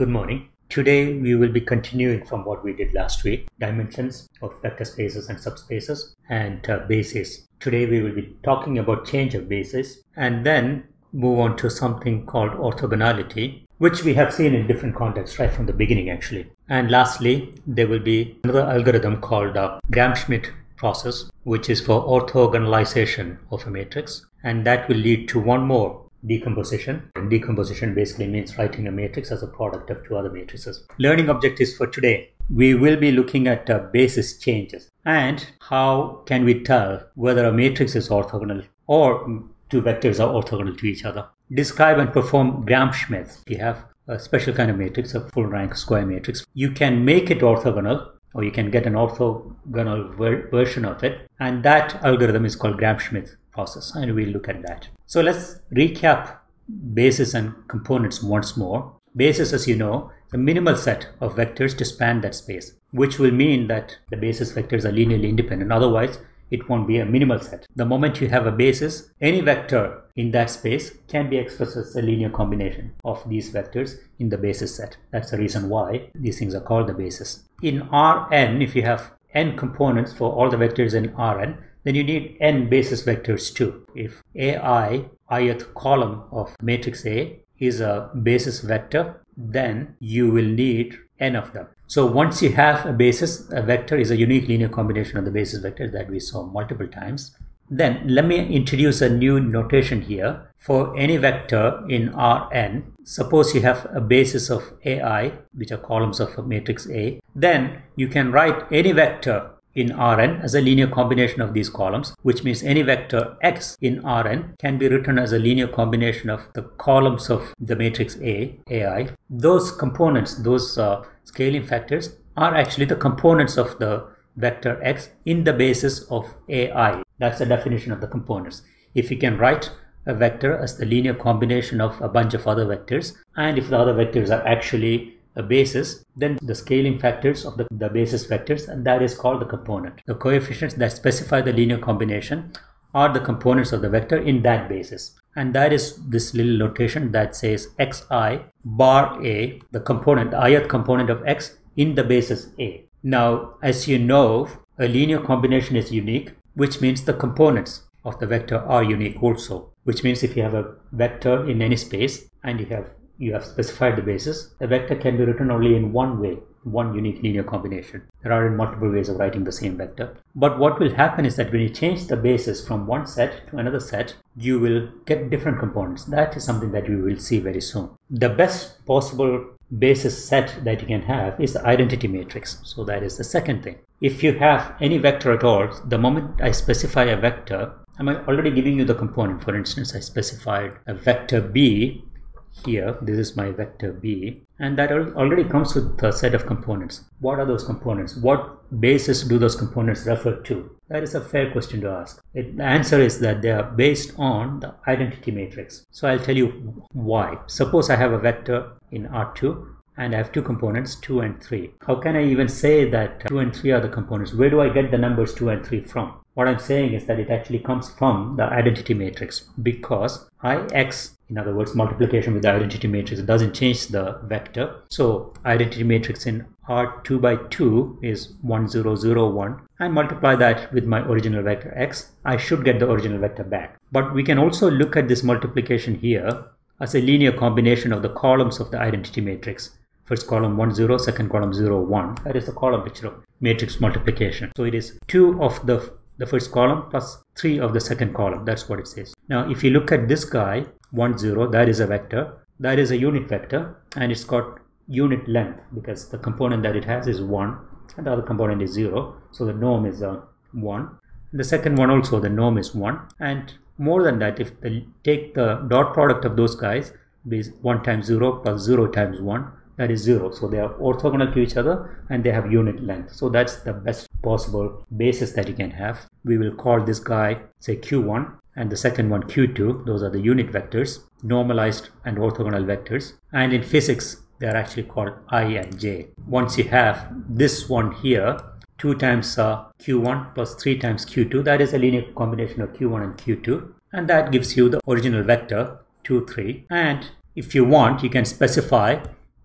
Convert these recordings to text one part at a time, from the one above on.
Good morning. Today we will be continuing from what we did last week dimensions of vector spaces and subspaces and uh, bases. Today we will be talking about change of bases and then move on to something called orthogonality, which we have seen in different contexts right from the beginning actually. And lastly, there will be another algorithm called uh, Gram-Schmidt process, which is for orthogonalization of a matrix. And that will lead to one more decomposition. And decomposition basically means writing a matrix as a product of two other matrices. Learning objectives for today. We will be looking at uh, basis changes and how can we tell whether a matrix is orthogonal or two vectors are orthogonal to each other. Describe and perform Gram-Schmidt. We have a special kind of matrix, a full rank square matrix. You can make it orthogonal or you can get an orthogonal ver- version of it and that algorithm is called Gram-Schmidt process and we'll look at that. So let's recap basis and components once more. Basis, as you know, is a minimal set of vectors to span that space, which will mean that the basis vectors are linearly independent. Otherwise, it won't be a minimal set. The moment you have a basis, any vector in that space can be expressed as a linear combination of these vectors in the basis set. That's the reason why these things are called the basis. In Rn, if you have n components for all the vectors in Rn, then you need n basis vectors too. If ai, ith column of matrix A is a basis vector, then you will need n of them. So once you have a basis, a vector is a unique linear combination of the basis vectors that we saw multiple times. Then let me introduce a new notation here. For any vector in Rn, suppose you have a basis of ai, which are columns of a matrix A, then you can write any vector in Rn as a linear combination of these columns, which means any vector x in Rn can be written as a linear combination of the columns of the matrix A, Ai. Those components, those uh, scaling factors are actually the components of the vector x in the basis of Ai. That's the definition of the components. If you can write a vector as the linear combination of a bunch of other vectors, and if the other vectors are actually a basis, then the scaling factors of the, the basis vectors, and that is called the component. The coefficients that specify the linear combination are the components of the vector in that basis. And that is this little notation that says xi bar a, the component, the ith component of x in the basis a. Now, as you know, a linear combination is unique, which means the components of the vector are unique also. Which means if you have a vector in any space and you have you have specified the basis, a vector can be written only in one way, one unique linear combination. There are in multiple ways of writing the same vector. But what will happen is that when you change the basis from one set to another set, you will get different components. That is something that we will see very soon. The best possible basis set that you can have is the identity matrix. So that is the second thing. If you have any vector at all, the moment I specify a vector, I'm already giving you the component. For instance, I specified a vector B here this is my vector b and that already comes with a set of components what are those components what basis do those components refer to that is a fair question to ask it, the answer is that they are based on the identity matrix so i'll tell you why suppose i have a vector in r2 and I have two components, 2 and 3. How can I even say that 2 and 3 are the components? Where do I get the numbers 2 and 3 from? What I'm saying is that it actually comes from the identity matrix because Ix, in other words, multiplication with the identity matrix doesn't change the vector. So identity matrix in R2 by 2 is 1001 and multiply that with my original vector x, I should get the original vector back. But we can also look at this multiplication here as a linear combination of the columns of the identity matrix. First column 1 0 second column 0 1 that is the column picture of matrix multiplication. So it is 2 of the the first column plus 3 of the second column. That's what it says. Now, if you look at this guy, 1, 0, that is a vector. That is a unit vector and it's got unit length because the component that it has is 1 and the other component is 0. So the norm is uh, 1. The second one also, the norm is 1. And more than that, if they take the dot product of those guys, is 1 times 0 plus 0 times 1, that is 0. So they are orthogonal to each other and they have unit length. So that's the best possible basis that you can have. We will call this guy say q1 and the second one q2. Those are the unit vectors, normalized and orthogonal vectors. And in physics, they are actually called i and j. Once you have this one here, 2 times uh, q1 plus 3 times q2, that is a linear combination of q1 and q2. And that gives you the original vector 2, 3. And if you want, you can specify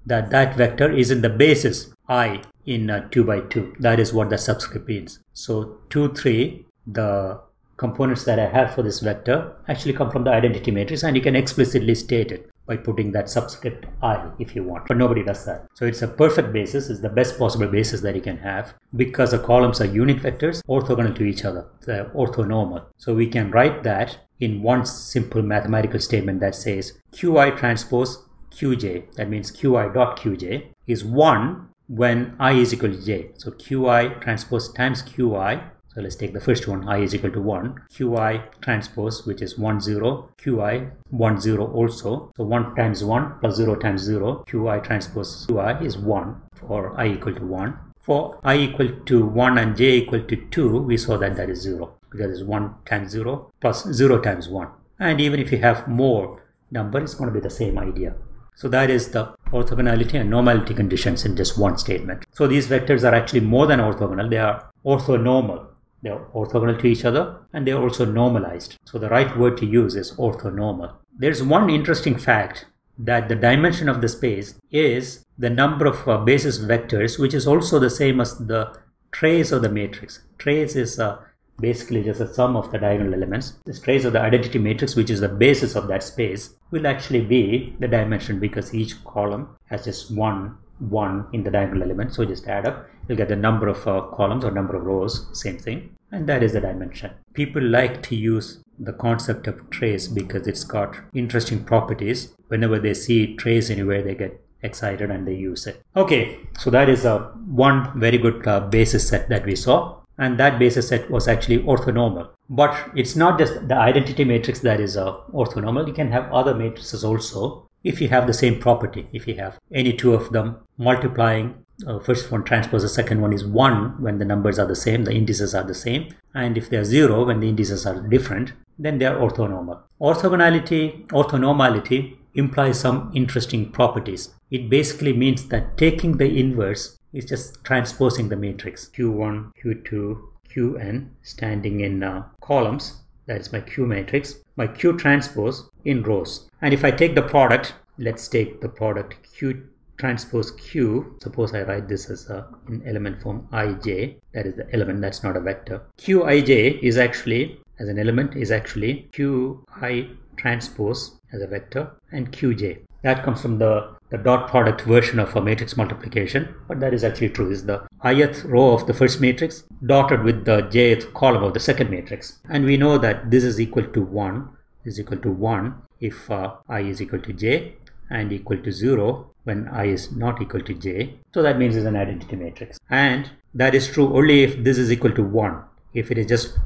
that that vector is in the basis i in uh, 2 by 2. That is what the subscript means. So 2, 3, the components that I have for this vector actually come from the identity matrix and you can explicitly state it by putting that subscript i if you want. But nobody does that. So it's a perfect basis. It's the best possible basis that you can have because the columns are unit vectors orthogonal to each other. They're orthonormal. So we can write that in one simple mathematical statement that says qi transpose qj that means qi dot qj is 1 when i is equal to j so qi transpose times qi so let's take the first one, i is equal to 1, qi transpose, which is 1, 0, qi 1, 0 also. So 1 times 1 plus 0 times 0, qi transpose qi is 1 for i equal to 1. For i equal to 1 and j equal to 2, we saw that that is 0 because it's 1 times 0 plus 0 times 1. And even if you have more number, it's going to be the same idea. So that is the orthogonality and normality conditions in just one statement. So these vectors are actually more than orthogonal, they are orthonormal. They are orthogonal to each other and they are also normalized. So the right word to use is orthonormal. There's one interesting fact that the dimension of the space is the number of uh, basis vectors, which is also the same as the trace of the matrix. Trace is uh, basically just a sum of the diagonal elements. This trace of the identity matrix, which is the basis of that space, will actually be the dimension because each column has just one 1 in the diagonal element. So just add up, you'll get the number of uh, columns or number of rows, same thing. And that is the dimension. People like to use the concept of trace because it's got interesting properties. Whenever they see trace anywhere, they get excited and they use it. Okay, so that is a uh, one very good uh, basis set that we saw. And that basis set was actually orthonormal. But it's not just the identity matrix that is uh, orthonormal. You can have other matrices also if you have the same property, if you have any two of them multiplying, uh, first one transpose, the second one is 1 when the numbers are the same, the indices are the same, and if they are 0 when the indices are different, then they are orthonormal. Orthogonality, orthonormality implies some interesting properties. It basically means that taking the inverse is just transposing the matrix q1, q2, qn standing in uh, columns that is my q matrix, my q transpose in rows. And if I take the product, let's take the product q transpose q, suppose I write this as a in element form ij, that is the element, that's not a vector. qij is actually, as an element, is actually qi transpose as a vector and qj. That comes from the, the dot product version of a matrix multiplication, but that is actually true. Is the ith row of the first matrix dotted with the jth column of the second matrix. And we know that this is equal to 1 is equal to 1 if uh, i is equal to j and equal to 0 when i is not equal to j. So that means it's an identity matrix. And that is true only if this is equal to 1. If it is just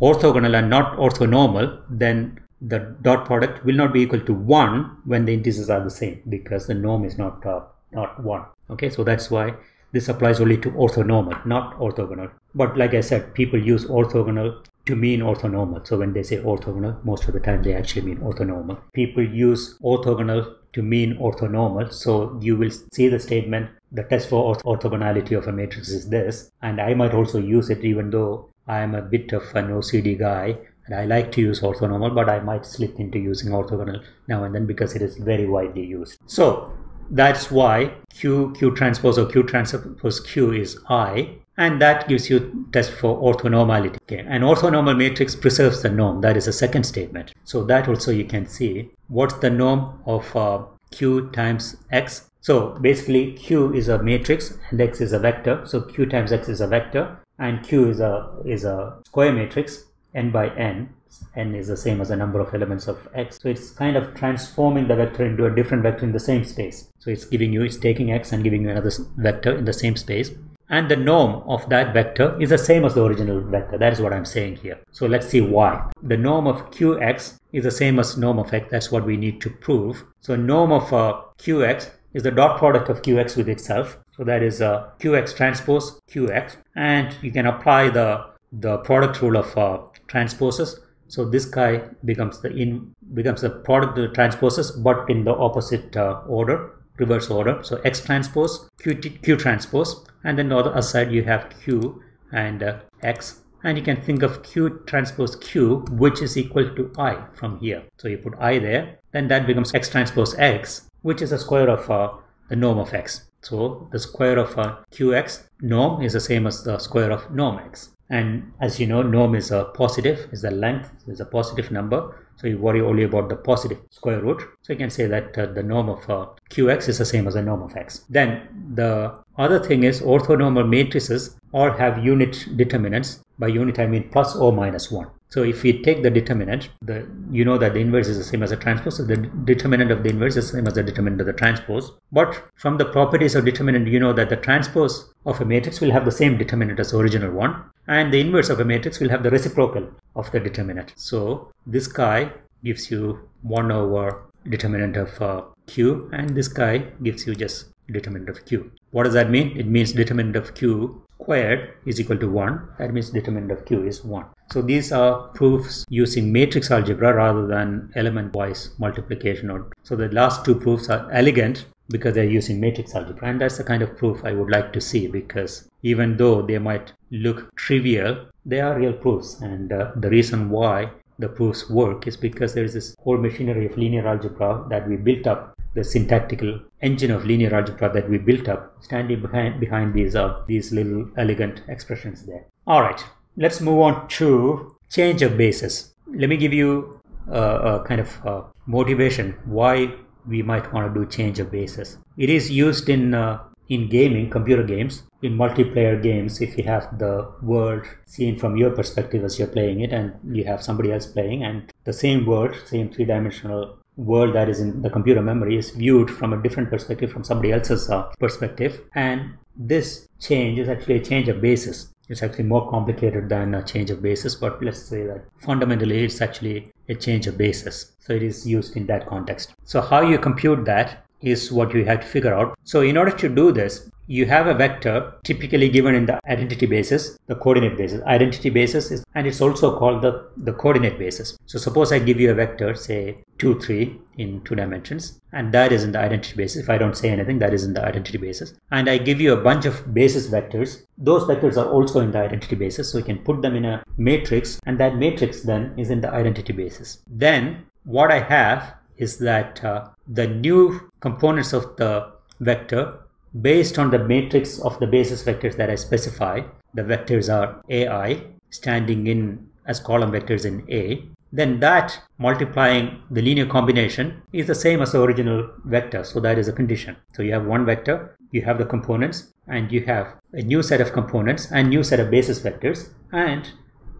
orthogonal and not orthonormal, then the dot product will not be equal to 1 when the indices are the same because the norm is not uh, not 1 okay so that's why this applies only to orthonormal not orthogonal. But like i said people use orthogonal to mean orthonormal. So when they say orthogonal most of the time they actually mean orthonormal. People use orthogonal to mean orthonormal. So you will see the statement the test for orthogonality of a matrix is this and i might also use it even though i am a bit of an ocd guy and I like to use orthonormal, but I might slip into using orthogonal now and then because it is very widely used. So that's why Q, Q transpose or Q transpose Q is I, and that gives you test for orthonormality. Okay. An orthonormal matrix preserves the norm. That is the second statement. So that also you can see what's the norm of uh, Q times X. So basically Q is a matrix and X is a vector. So Q times X is a vector and Q is a is a square matrix n by n n is the same as the number of elements of x. So it's kind of transforming the vector into a different vector in the same space. So it's giving you it's taking x and giving you another vector in the same space. And the norm of that vector is the same as the original vector. That is what i'm saying here. So let's see why. The norm of qx is the same as norm of x. That's what we need to prove. So norm of uh, qx is the dot product of qx with itself. So that is uh, qx transpose qx. And you can apply the the product rule of uh, transposes. So this guy becomes the in becomes the product of the transposes, but in the opposite uh, order, reverse order. So X transpose, Q, Q transpose, and then the other side you have Q and uh, X, and you can think of Q transpose Q, which is equal to I from here. So you put I there, then that becomes X transpose X, which is a square of uh, the norm of x. So the square of uh, qx norm is the same as the square of norm x. And as you know, norm is a positive, is the length, is a positive number. So you worry only about the positive square root. So you can say that uh, the norm of uh, qx is the same as the norm of x. Then the other thing is orthonormal matrices all have unit determinants. By unit I mean plus or minus 1. So if we take the determinant, the you know that the inverse is the same as the transpose. So the determinant of the inverse is the same as the determinant of the transpose. But from the properties of determinant, you know that the transpose of a matrix will have the same determinant as the original one, and the inverse of a matrix will have the reciprocal of the determinant. So this guy gives you 1 over determinant of uh, q, and this guy gives you just determinant of q. What does that mean? It means determinant of q squared is equal to 1. That means determinant of q is 1. So these are proofs using matrix algebra rather than element-wise multiplication. Or So the last two proofs are elegant because they're using matrix algebra and that's the kind of proof I would like to see because even though they might look trivial, they are real proofs and uh, the reason why the proofs work is because there is this whole machinery of linear algebra that we built up the syntactical engine of linear algebra that we built up standing behind behind these uh, these little elegant expressions there. All right let's move on to change of basis. Let me give you a, a kind of uh, motivation why we might want to do change of basis. It is used in uh, in gaming computer games in multiplayer games if you have the world seen from your perspective as you're playing it and you have somebody else playing and the same world same three-dimensional world that is in the computer memory is viewed from a different perspective from somebody else's uh, perspective. And this change is actually a change of basis. It's actually more complicated than a change of basis but let's say that fundamentally it's actually a change of basis. So it is used in that context. So how you compute that is what you have to figure out so in order to do this you have a vector typically given in the identity basis, the coordinate basis. Identity basis is, and it's also called the, the coordinate basis. So suppose I give you a vector, say 2, 3 in two dimensions, and that is in the identity basis. If I don't say anything, that is in the identity basis. And I give you a bunch of basis vectors. Those vectors are also in the identity basis. So you can put them in a matrix, and that matrix then is in the identity basis. Then what I have is that uh, the new components of the vector Based on the matrix of the basis vectors that I specify, the vectors are AI standing in as column vectors in A, then that multiplying the linear combination is the same as the original vector. So that is a condition. So you have one vector, you have the components, and you have a new set of components and new set of basis vectors, and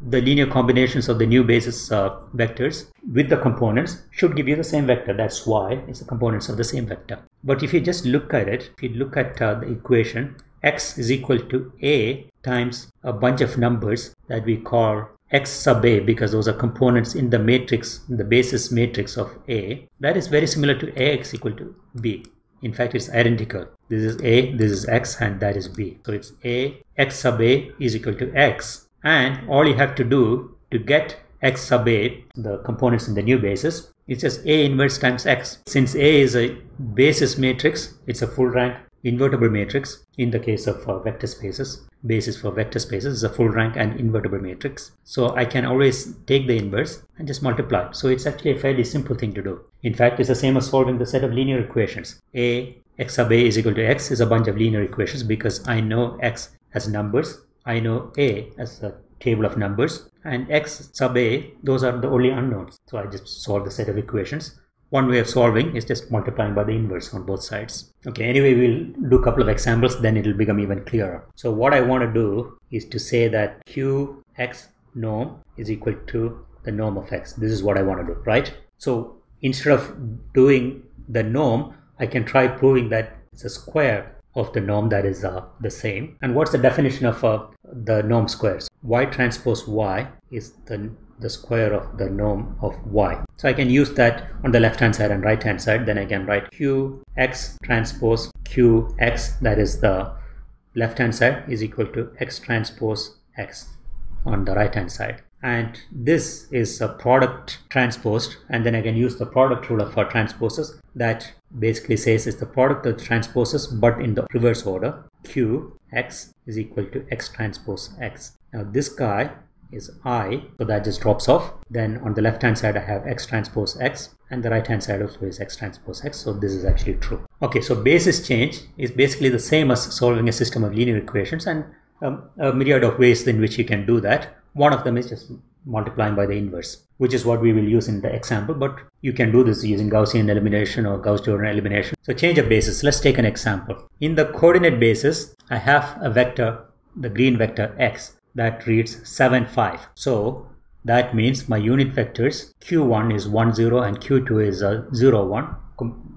the linear combinations of the new basis uh, vectors with the components should give you the same vector. That's why it's the components of the same vector. But if you just look at it, if you look at uh, the equation, x is equal to a times a bunch of numbers that we call x sub a because those are components in the matrix, in the basis matrix of a. That is very similar to ax equal to b. In fact, it's identical. This is a, this is x, and that is b. So it's a, x sub a is equal to x and all you have to do to get x sub a, the components in the new basis, it's just a inverse times x. Since a is a basis matrix, it's a full rank invertible matrix in the case of uh, vector spaces. Basis for vector spaces is a full rank and invertible matrix. So I can always take the inverse and just multiply. So it's actually a fairly simple thing to do. In fact, it's the same as solving the set of linear equations. a x sub a is equal to x is a bunch of linear equations because I know x as numbers I know A as a table of numbers and X sub A, those are the only unknowns. So I just solve the set of equations. One way of solving is just multiplying by the inverse on both sides. Okay, anyway, we'll do a couple of examples, then it'll become even clearer. So what I want to do is to say that Qx norm is equal to the norm of x. This is what I want to do, right? So instead of doing the norm, I can try proving that it's a square of the norm that is uh, the same. And what's the definition of uh, the norm squares? y transpose y is the, the square of the norm of y. So I can use that on the left hand side and right hand side. Then I can write q x transpose q x that is the left hand side is equal to x transpose x on the right hand side and this is a product transposed and then I can use the product rule for transposes that basically says it's the product of transposes but in the reverse order. Q x is equal to x transpose x. Now this guy is I, so that just drops off. Then on the left hand side I have x transpose x. And the right hand side also is x transpose x, so this is actually true. Okay, so basis change is basically the same as solving a system of linear equations. And um, a myriad of ways in which you can do that. One of them is just multiplying by the inverse, which is what we will use in the example, but you can do this using Gaussian elimination or Gauss-Jordan elimination. So change of basis, let's take an example. In the coordinate basis, I have a vector, the green vector x, that reads 7, 5. So that means my unit vectors q1 is 1, 0 and q2 is uh, 0, 1,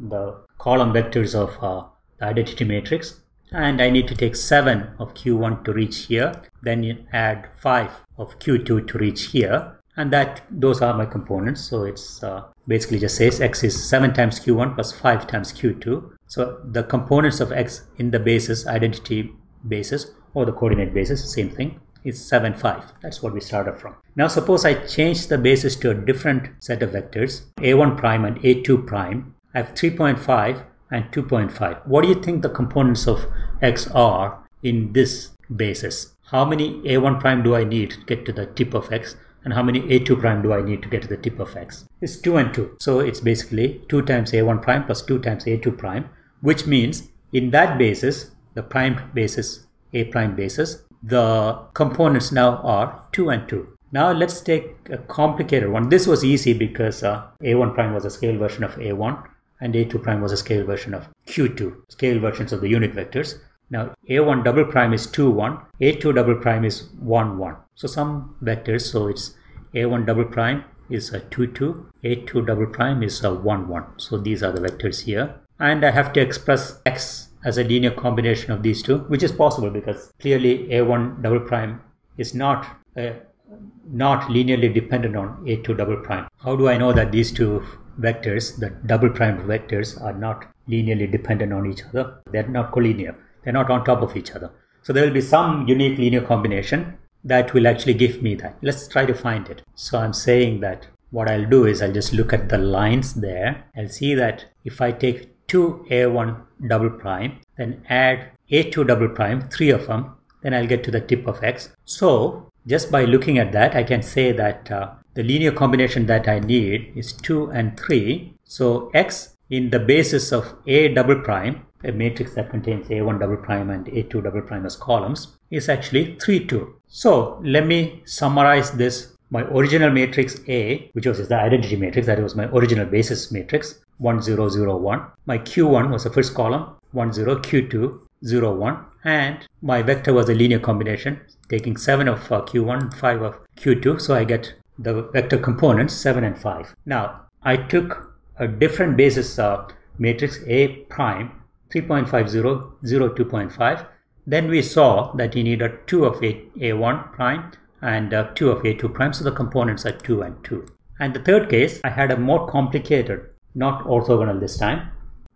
the column vectors of uh, the identity matrix and I need to take 7 of q1 to reach here then you add 5 of q2 to reach here. And that those are my components. So it's uh, basically just says x is 7 times q1 plus 5 times q2 so the components of x in the basis identity basis or the coordinate basis same thing is 7 5 that's what we started from. Now suppose i change the basis to a different set of vectors a1 prime and a2 prime. I have 3.5 and 2.5. What do you think the components of x are in this basis? How many a1 prime do I need to get to the tip of x? And how many a2 prime do I need to get to the tip of x? It's 2 and 2. So it's basically 2 times a1 prime plus 2 times a2 prime, which means in that basis, the prime basis, a prime basis, the components now are 2 and 2. Now let's take a complicated one. This was easy because uh, a1 prime was a scale version of a1 and a2 prime was a scale version of q2, scale versions of the unit vectors. Now a1 double prime is 2, 1, a2 double prime is 1, 1. So some vectors, so it's a1 double prime is a 2, 2, a2 double prime is a 1, 1. So these are the vectors here. And I have to express x as a linear combination of these two, which is possible because clearly a1 double prime is not uh, not linearly dependent on a2 double prime. How do I know that these two vectors, the double prime vectors, are not linearly dependent on each other. They're not collinear. They're not on top of each other. So there will be some unique linear combination that will actually give me that. Let's try to find it. So I'm saying that what I'll do is I'll just look at the lines there. I'll see that if I take 2 a1 double prime, then add a2 double prime, three of them, then I'll get to the tip of x. So just by looking at that, I can say that uh, the linear combination that I need is 2 and 3. So x in the basis of A double prime, a matrix that contains A1 double prime and A2 double prime as columns, is actually 3, 2. So let me summarize this. My original matrix A, which was the identity matrix, that was my original basis matrix, 1, 0, 0, 1. My Q1 was the first column, 1, 0, Q2, 0, 1. And my vector was a linear combination, taking 7 of uh, Q1, 5 of Q2. So I get the vector components 7 and 5. Now I took a different basis uh, matrix A prime 3.50, 0, 2.5. Then we saw that you need a 2 of A, A1 prime and a 2 of A2 prime. So the components are 2 and 2. And the third case, I had a more complicated, not orthogonal this time.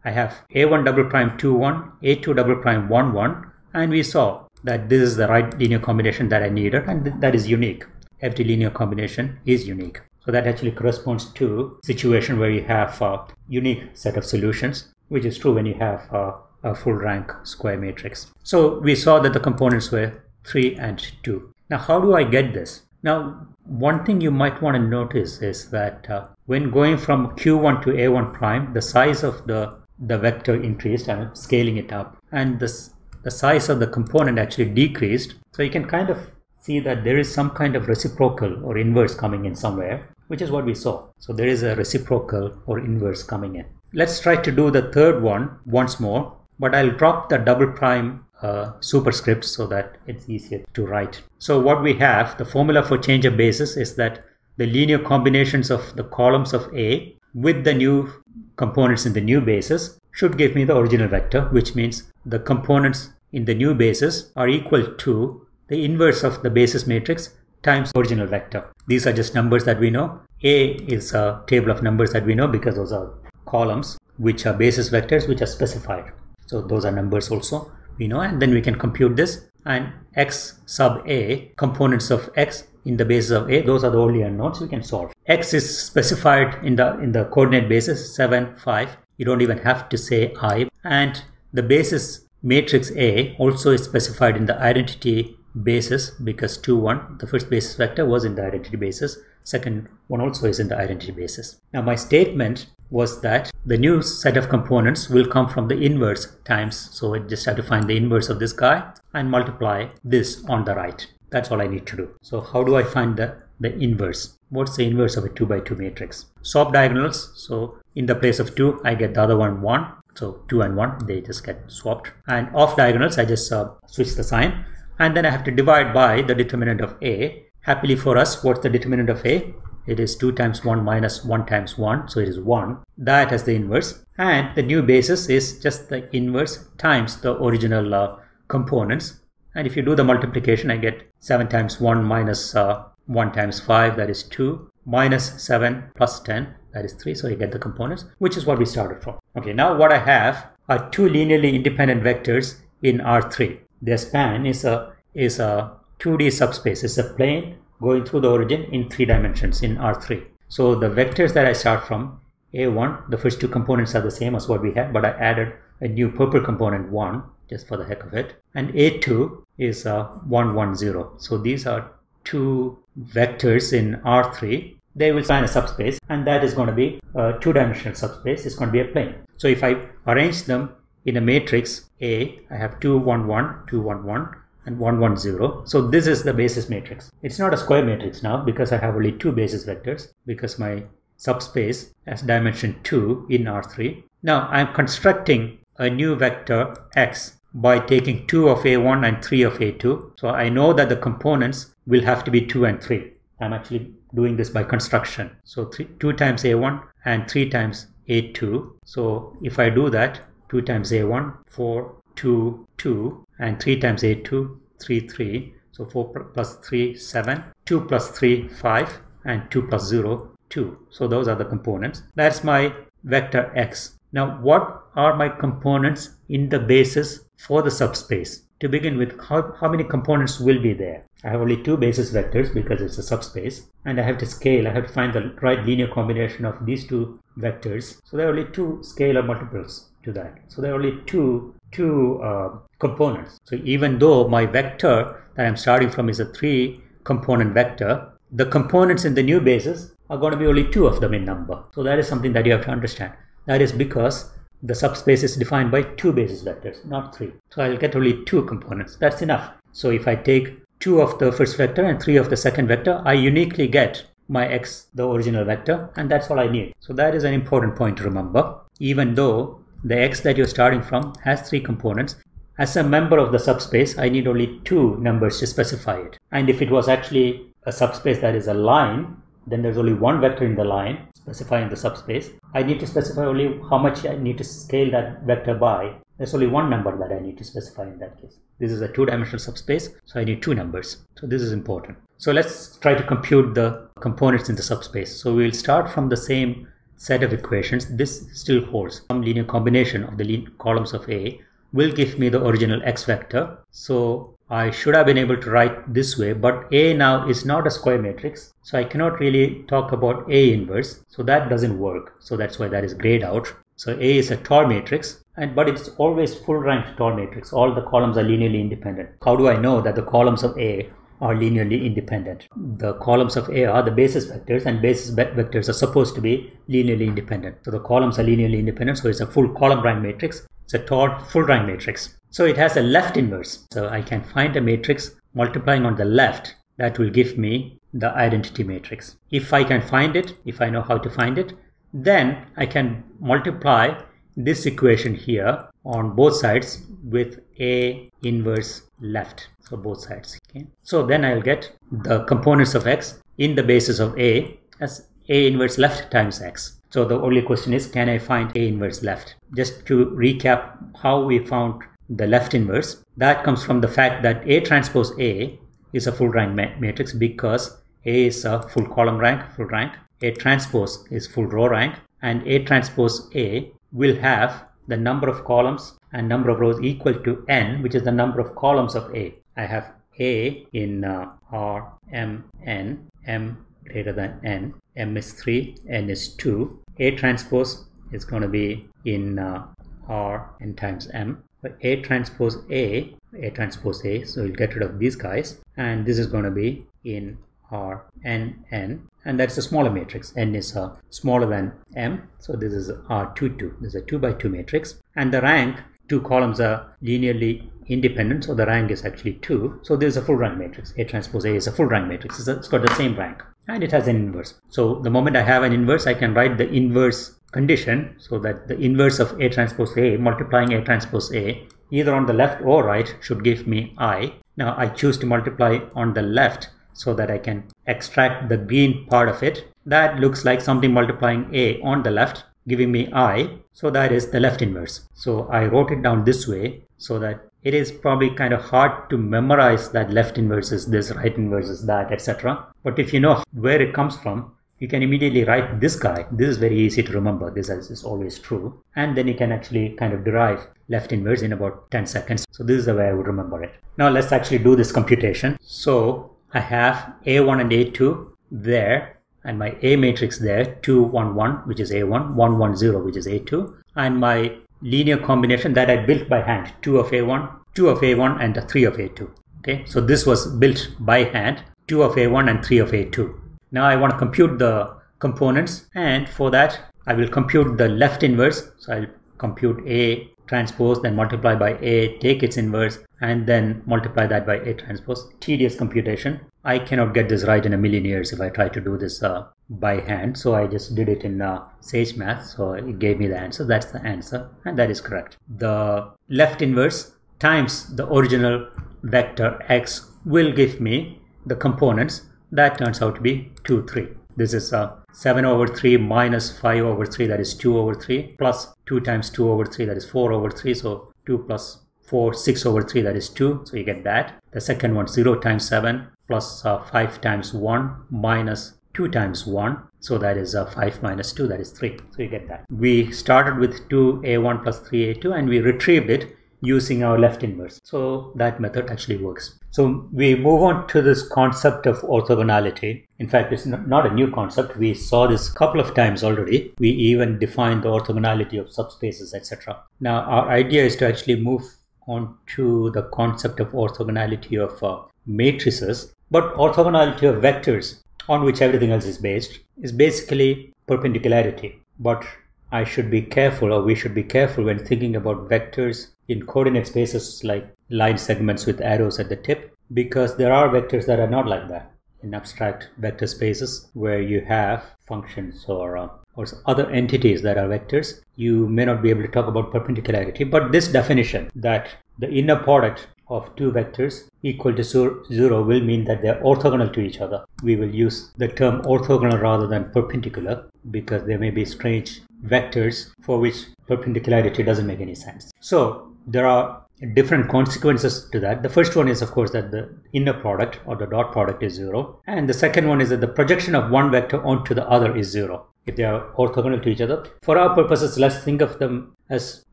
I have A1 double prime 2, 1, A2 double prime 1, 1. And we saw that this is the right linear combination that I needed and that is unique every linear combination is unique. So that actually corresponds to situation where you have a unique set of solutions, which is true when you have a, a full rank square matrix. So we saw that the components were 3 and 2. Now how do I get this? Now one thing you might want to notice is that uh, when going from q1 to a1 prime, the size of the, the vector increased, I'm scaling it up, and this, the size of the component actually decreased. So you can kind of see that there is some kind of reciprocal or inverse coming in somewhere, which is what we saw. So there is a reciprocal or inverse coming in. Let's try to do the third one once more, but I'll drop the double prime uh, superscript so that it's easier to write. So what we have, the formula for change of basis is that the linear combinations of the columns of A with the new components in the new basis should give me the original vector, which means the components in the new basis are equal to the inverse of the basis matrix times original vector. These are just numbers that we know. A is a table of numbers that we know because those are columns which are basis vectors which are specified. So those are numbers also we know and then we can compute this and x sub a components of x in the basis of a those are the only unknowns we can solve. x is specified in the in the coordinate basis 7 5 you don't even have to say i and the basis matrix A also is specified in the identity basis because 2 1 the first basis vector was in the identity basis. Second one also is in the identity basis. Now my statement was that the new set of components will come from the inverse times. So I just have to find the inverse of this guy and multiply this on the right. That's all I need to do. So how do I find the the inverse? What's the inverse of a 2 by 2 matrix? Swap diagonals. So in the place of 2 I get the other one 1 so 2 and 1 they just get swapped. And off diagonals I just uh, switch the sign and then I have to divide by the determinant of A. Happily for us, what's the determinant of A? It is 2 times 1 minus 1 times 1, so it is 1. That has the inverse. And the new basis is just the inverse times the original uh, components. And if you do the multiplication, I get 7 times 1 minus, uh, 1 times 5, that is 2, minus 7 plus 10, that is 3. So you get the components, which is what we started from. Okay, now what I have are two linearly independent vectors in R3 their span is a is a 2D subspace. It's a plane going through the origin in three dimensions in R3. So the vectors that I start from A1, the first two components are the same as what we had, but I added a new purple component 1 just for the heck of it. And A2 is a 1, 1, 0. So these are two vectors in R3. They will span a subspace and that is going to be a two-dimensional subspace. It's going to be a plane. So if I arrange them in a matrix A, I have 2, 1, 1, 2, 1, 1 and 1, 1, 0. So this is the basis matrix. It's not a square matrix now because I have only two basis vectors because my subspace has dimension 2 in R3. Now I'm constructing a new vector x by taking 2 of A1 and 3 of A2. So I know that the components will have to be 2 and 3. I'm actually doing this by construction. So three, 2 times A1 and 3 times A2. So if I do that, 2 times a1 4 2 2 and 3 times a2 3 3 so 4 plus 3 7 2 plus 3 5 and 2 plus 0 2 so those are the components. That's my vector x. Now what are my components in the basis for the subspace? To begin with how, how many components will be there? I have only two basis vectors because it's a subspace and I have to scale. I have to find the right linear combination of these two vectors. So there are only two scalar multiples to that. So there are only two, two uh, components. So even though my vector that I'm starting from is a three component vector, the components in the new basis are going to be only two of them in number. So that is something that you have to understand. That is because the subspace is defined by two basis vectors, not three. So I'll get only two components. That's enough. So if I take two of the first vector and three of the second vector, I uniquely get my x, the original vector, and that's all I need. So that is an important point to remember. Even though the x that you're starting from has three components. As a member of the subspace, I need only two numbers to specify it. And if it was actually a subspace that is a line, then there's only one vector in the line specifying the subspace. I need to specify only how much I need to scale that vector by. There's only one number that I need to specify in that case. This is a two-dimensional subspace, so I need two numbers. So this is important. So let's try to compute the components in the subspace. So we'll start from the same set of equations, this still holds. Some linear combination of the columns of A will give me the original x vector. So I should have been able to write this way, but A now is not a square matrix. So I cannot really talk about A inverse. So that doesn't work. So that's why that is grayed out. So A is a tall matrix, and but it's always full rank tall matrix. All the columns are linearly independent. How do I know that the columns of A are linearly independent. The columns of A are the basis vectors and basis vectors are supposed to be linearly independent. So the columns are linearly independent. So it's a full column rank matrix. It's a tall full rank matrix. So it has a left inverse. So I can find a matrix multiplying on the left that will give me the identity matrix. If I can find it, if I know how to find it, then I can multiply this equation here on both sides with A inverse left. So both sides okay. So then i'll get the components of x in the basis of a as a inverse left times x. So the only question is can i find a inverse left? Just to recap how we found the left inverse that comes from the fact that a transpose a is a full rank ma matrix because a is a full column rank full rank. A transpose is full row rank and a transpose a will have the number of columns and number of rows equal to n which is the number of columns of a I have A in uh, R, M, N, M greater than N, M is 3, N is 2. A transpose is going to be in uh, R n times M. A transpose A, A transpose A, so we'll get rid of these guys, and this is going to be in R N N, and that's a smaller matrix. N is uh, smaller than M, so this is R22. This is a 2 by 2 matrix, and the rank two columns are linearly independent, so the rank is actually 2. So this is a full rank matrix. A transpose A is a full rank matrix. It's, a, it's got the same rank, and it has an inverse. So the moment I have an inverse, I can write the inverse condition so that the inverse of A transpose A multiplying A transpose A either on the left or right should give me I. Now I choose to multiply on the left so that I can extract the green part of it. That looks like something multiplying A on the left giving me I. So that is the left inverse. So I wrote it down this way so that it is probably kind of hard to memorize that left inverse is this, right inverse is that, etc. But if you know where it comes from, you can immediately write this guy. This is very easy to remember. This is always true. And then you can actually kind of derive left inverse in about 10 seconds. So this is the way I would remember it. Now let's actually do this computation. So I have A1 and A2 there and my A matrix there 2 1 1 which is A1 1 1 0 which is A2 and my linear combination that I built by hand 2 of A1 2 of A1 and 3 of A2 okay so this was built by hand 2 of A1 and 3 of A2 now I want to compute the components and for that I will compute the left inverse. So I'll compute A transpose then multiply by A, take its inverse and then multiply that by A transpose. Tedious computation. I cannot get this right in a million years if I try to do this uh, by hand. So I just did it in uh, Sage Math. So it gave me the answer. That's the answer and that is correct. The left inverse times the original vector x will give me the components that turns out to be 2, 3. This is uh, 7 over 3 minus 5 over 3, that is 2 over 3, plus 2 times 2 over 3, that is 4 over 3. So 2 plus 4, 6 over 3, that is 2. So you get that. The second one, 0 times 7, plus, uh, 5 times 1, minus 2 times 1. So that is uh, 5 minus 2, that is 3. So you get that. We started with 2a1 plus 3a2 and we retrieved it using our left inverse. So that method actually works. So we move on to this concept of orthogonality. In fact, it's not a new concept. We saw this a couple of times already. We even defined the orthogonality of subspaces, etc. Now our idea is to actually move on to the concept of orthogonality of uh, matrices. But orthogonality of vectors, on which everything else is based, is basically perpendicularity. But I should be careful or we should be careful when thinking about vectors in coordinate spaces like line segments with arrows at the tip because there are vectors that are not like that in abstract vector spaces where you have functions or uh, or other entities that are vectors you may not be able to talk about perpendicularity but this definition that the inner product of two vectors equal to zero will mean that they are orthogonal to each other. We will use the term orthogonal rather than perpendicular because there may be strange vectors for which perpendicularity doesn't make any sense. So there are different consequences to that. The first one is, of course, that the inner product or the dot product is zero. And the second one is that the projection of one vector onto the other is zero if they are orthogonal to each other. For our purposes, let's think of them as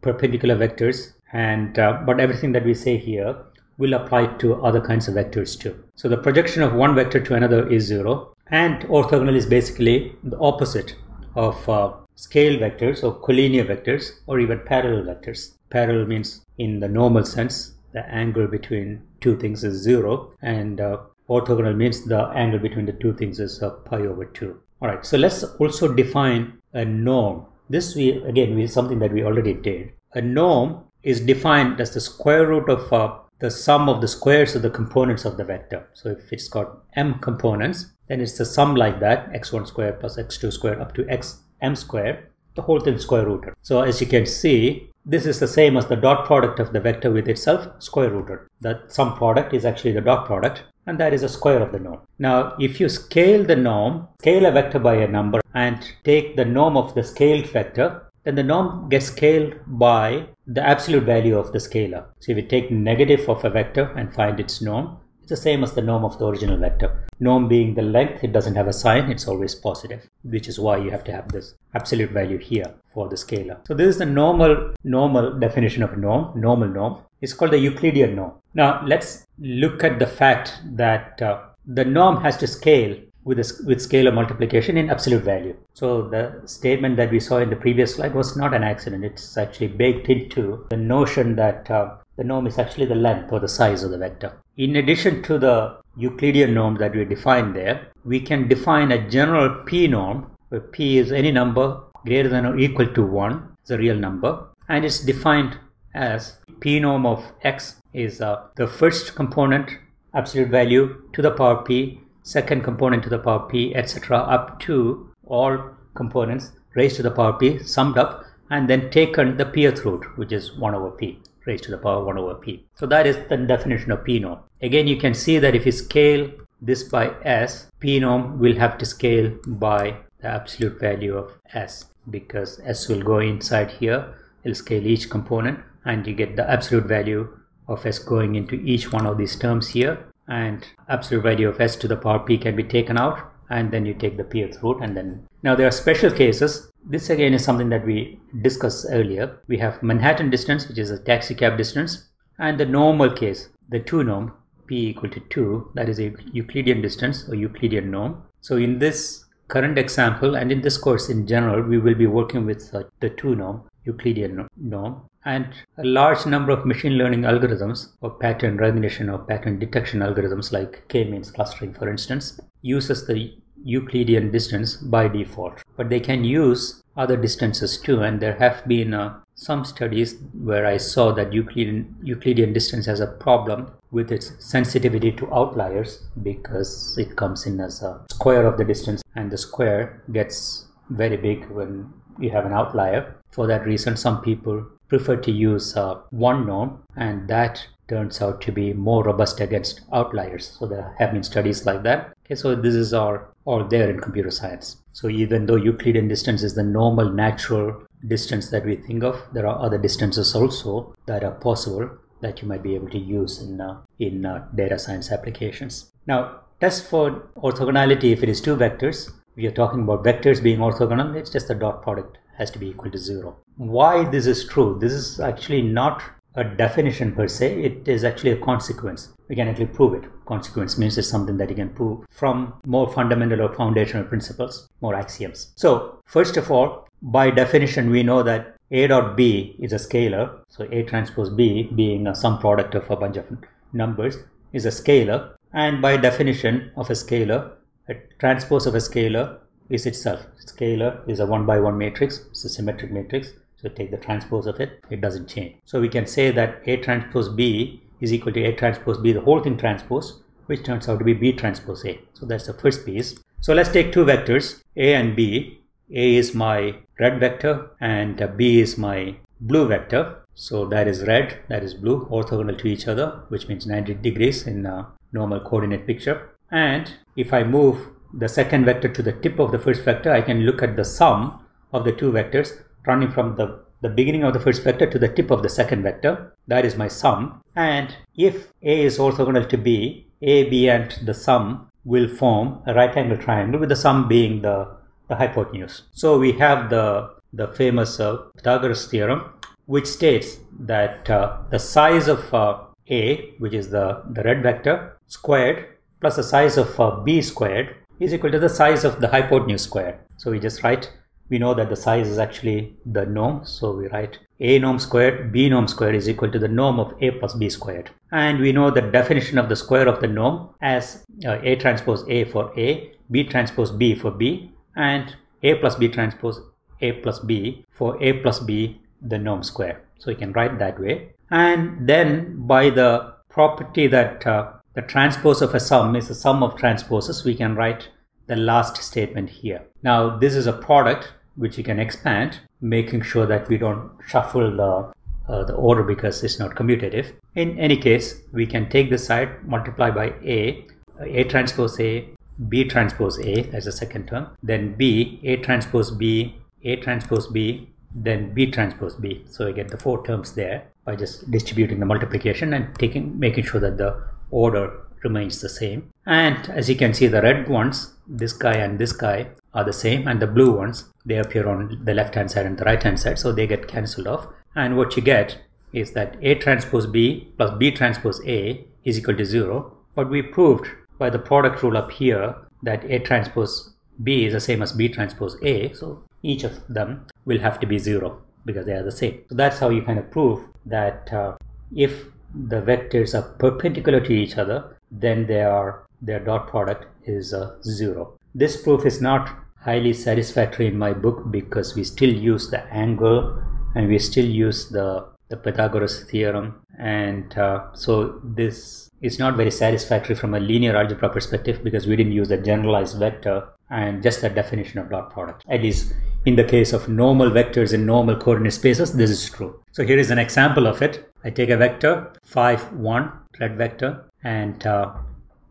perpendicular vectors. And uh, but everything that we say here will apply to other kinds of vectors too. So the projection of one vector to another is zero. And orthogonal is basically the opposite of uh, scale vectors or collinear vectors or even parallel vectors. Parallel means in the normal sense, the angle between two things is zero and uh, orthogonal means the angle between the two things is uh, pi over 2. Alright, so let's also define a norm. This we again is something that we already did. A norm is defined as the square root of uh, the sum of the squares of the components of the vector. So if it's got m components, then it's the sum like that, x1 square plus x2 square up to xm square, the whole thing square rooted. So as you can see, this is the same as the dot product of the vector with itself, square rooted. That sum product is actually the dot product and that is a square of the norm. Now, if you scale the norm, scale a vector by a number and take the norm of the scaled vector, then the norm gets scaled by the absolute value of the scalar. So if you take negative of a vector and find its norm, the same as the norm of the original vector. Norm being the length, it doesn't have a sign, it's always positive, which is why you have to have this absolute value here for the scalar. So this is the normal normal definition of norm, normal norm. It's called the Euclidean norm. Now let's look at the fact that uh, the norm has to scale with, a, with scalar multiplication in absolute value. So the statement that we saw in the previous slide was not an accident. It's actually baked into the notion that uh, the norm is actually the length or the size of the vector. In addition to the Euclidean norm that we defined there, we can define a general p norm where p is any number greater than or equal to 1, it's a real number, and it's defined as p norm of x is uh, the first component absolute value to the power p, second component to the power p, etc. up to all components raised to the power p summed up and then taken the pth root which is 1 over p raised to the power 1 over p. So that is the definition of p norm. Again you can see that if you scale this by s, p norm will have to scale by the absolute value of s because s will go inside here, it'll scale each component and you get the absolute value of s going into each one of these terms here. And absolute value of s to the power p can be taken out and then you take the pth root and then now there are special cases. This again is something that we discussed earlier. We have manhattan distance which is a taxi cab distance and the normal case the 2 norm p equal to 2 that is a euclidean distance or euclidean norm. So in this current example and in this course in general we will be working with uh, the 2 norm euclidean norm and a large number of machine learning algorithms or pattern recognition or pattern detection algorithms like k-means clustering for instance uses the Euclidean distance by default. But they can use other distances too and there have been uh, some studies where I saw that Euclidean, Euclidean distance has a problem with its sensitivity to outliers because it comes in as a square of the distance and the square gets very big when you have an outlier. For that reason, some people prefer to use uh, one norm and that turns out to be more robust against outliers. So there have been studies like that. Okay, so this is all, all there in computer science. So even though Euclidean distance is the normal natural distance that we think of, there are other distances also that are possible that you might be able to use in, uh, in uh, data science applications. Now, test for orthogonality if it is two vectors. We are talking about vectors being orthogonal, it's just the dot product has to be equal to zero. Why this is true? This is actually not a definition per se, it is actually a consequence. We can actually prove it. Consequence means it's something that you can prove from more fundamental or foundational principles, more axioms. So, first of all, by definition, we know that A dot B is a scalar. So, A transpose B being a sum product of a bunch of numbers is a scalar. And by definition of a scalar, a transpose of a scalar is itself. Scalar is a one by one matrix, it's a symmetric matrix. So take the transpose of it, it doesn't change. So we can say that A transpose B is equal to A transpose B, the whole thing transpose, which turns out to be B transpose A. So that's the first piece. So let's take two vectors, A and B. A is my red vector and B is my blue vector. So that is red, that is blue, orthogonal to each other, which means 90 degrees in a normal coordinate picture. And if I move the second vector to the tip of the first vector, I can look at the sum of the two vectors running from the, the beginning of the first vector to the tip of the second vector. That is my sum. And if A is orthogonal to B, A, B and the sum will form a right angle triangle with the sum being the, the hypotenuse. So we have the, the famous uh, Pythagoras theorem which states that uh, the size of uh, A, which is the, the red vector, squared plus the size of uh, B squared is equal to the size of the hypotenuse squared. So we just write, we know that the size is actually the norm. So we write a norm squared, b norm squared is equal to the norm of a plus b squared. And we know the definition of the square of the norm as uh, a transpose a for a, b transpose b for b, and a plus b transpose a plus b for a plus b the norm square. So you can write that way. And then by the property that uh, the transpose of a sum is a sum of transposes. We can write the last statement here. Now this is a product which you can expand, making sure that we don't shuffle the uh, the order because it's not commutative. In any case, we can take this side, multiply by A, A transpose A, B transpose A as the second term, then B, A transpose B, A transpose B, then B transpose B. So I get the four terms there by just distributing the multiplication and taking making sure that the order remains the same. And as you can see, the red ones, this guy and this guy are the same and the blue ones, they appear on the left hand side and the right hand side. So they get cancelled off. And what you get is that A transpose B plus B transpose A is equal to zero. But we proved by the product rule up here that A transpose B is the same as B transpose A. So each of them will have to be 0 because they are the same. So that's how you kind of prove that uh, if the vectors are perpendicular to each other, then they are their dot product is uh, 0. This proof is not highly satisfactory in my book because we still use the angle and we still use the, the Pythagoras theorem and uh, so this is not very satisfactory from a linear algebra perspective because we didn't use the generalized vector and just the definition of dot product. At least in the case of normal vectors in normal coordinate spaces, this is true. So here is an example of it. I take a vector 5, 1, red vector, and uh,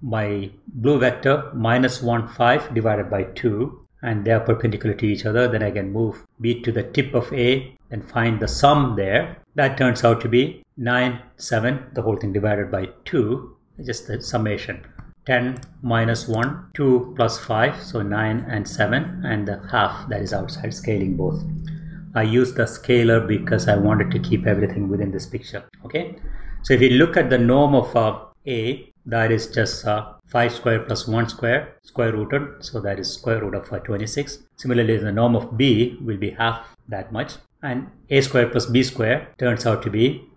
my blue vector minus 1, 5 divided by 2, and they are perpendicular to each other. Then I can move B to the tip of A and find the sum there. That turns out to be 9, 7, the whole thing divided by 2, just the summation. 10 minus 1, 2 plus 5, so 9 and 7, and the half that is outside scaling both. I use the scalar because I wanted to keep everything within this picture. Okay, so if you look at the norm of uh, A, that is just uh, 5 square plus 1 square, square rooted, so that is square root of uh, 26. Similarly, the norm of B will be half that much, and A square plus B square turns out to be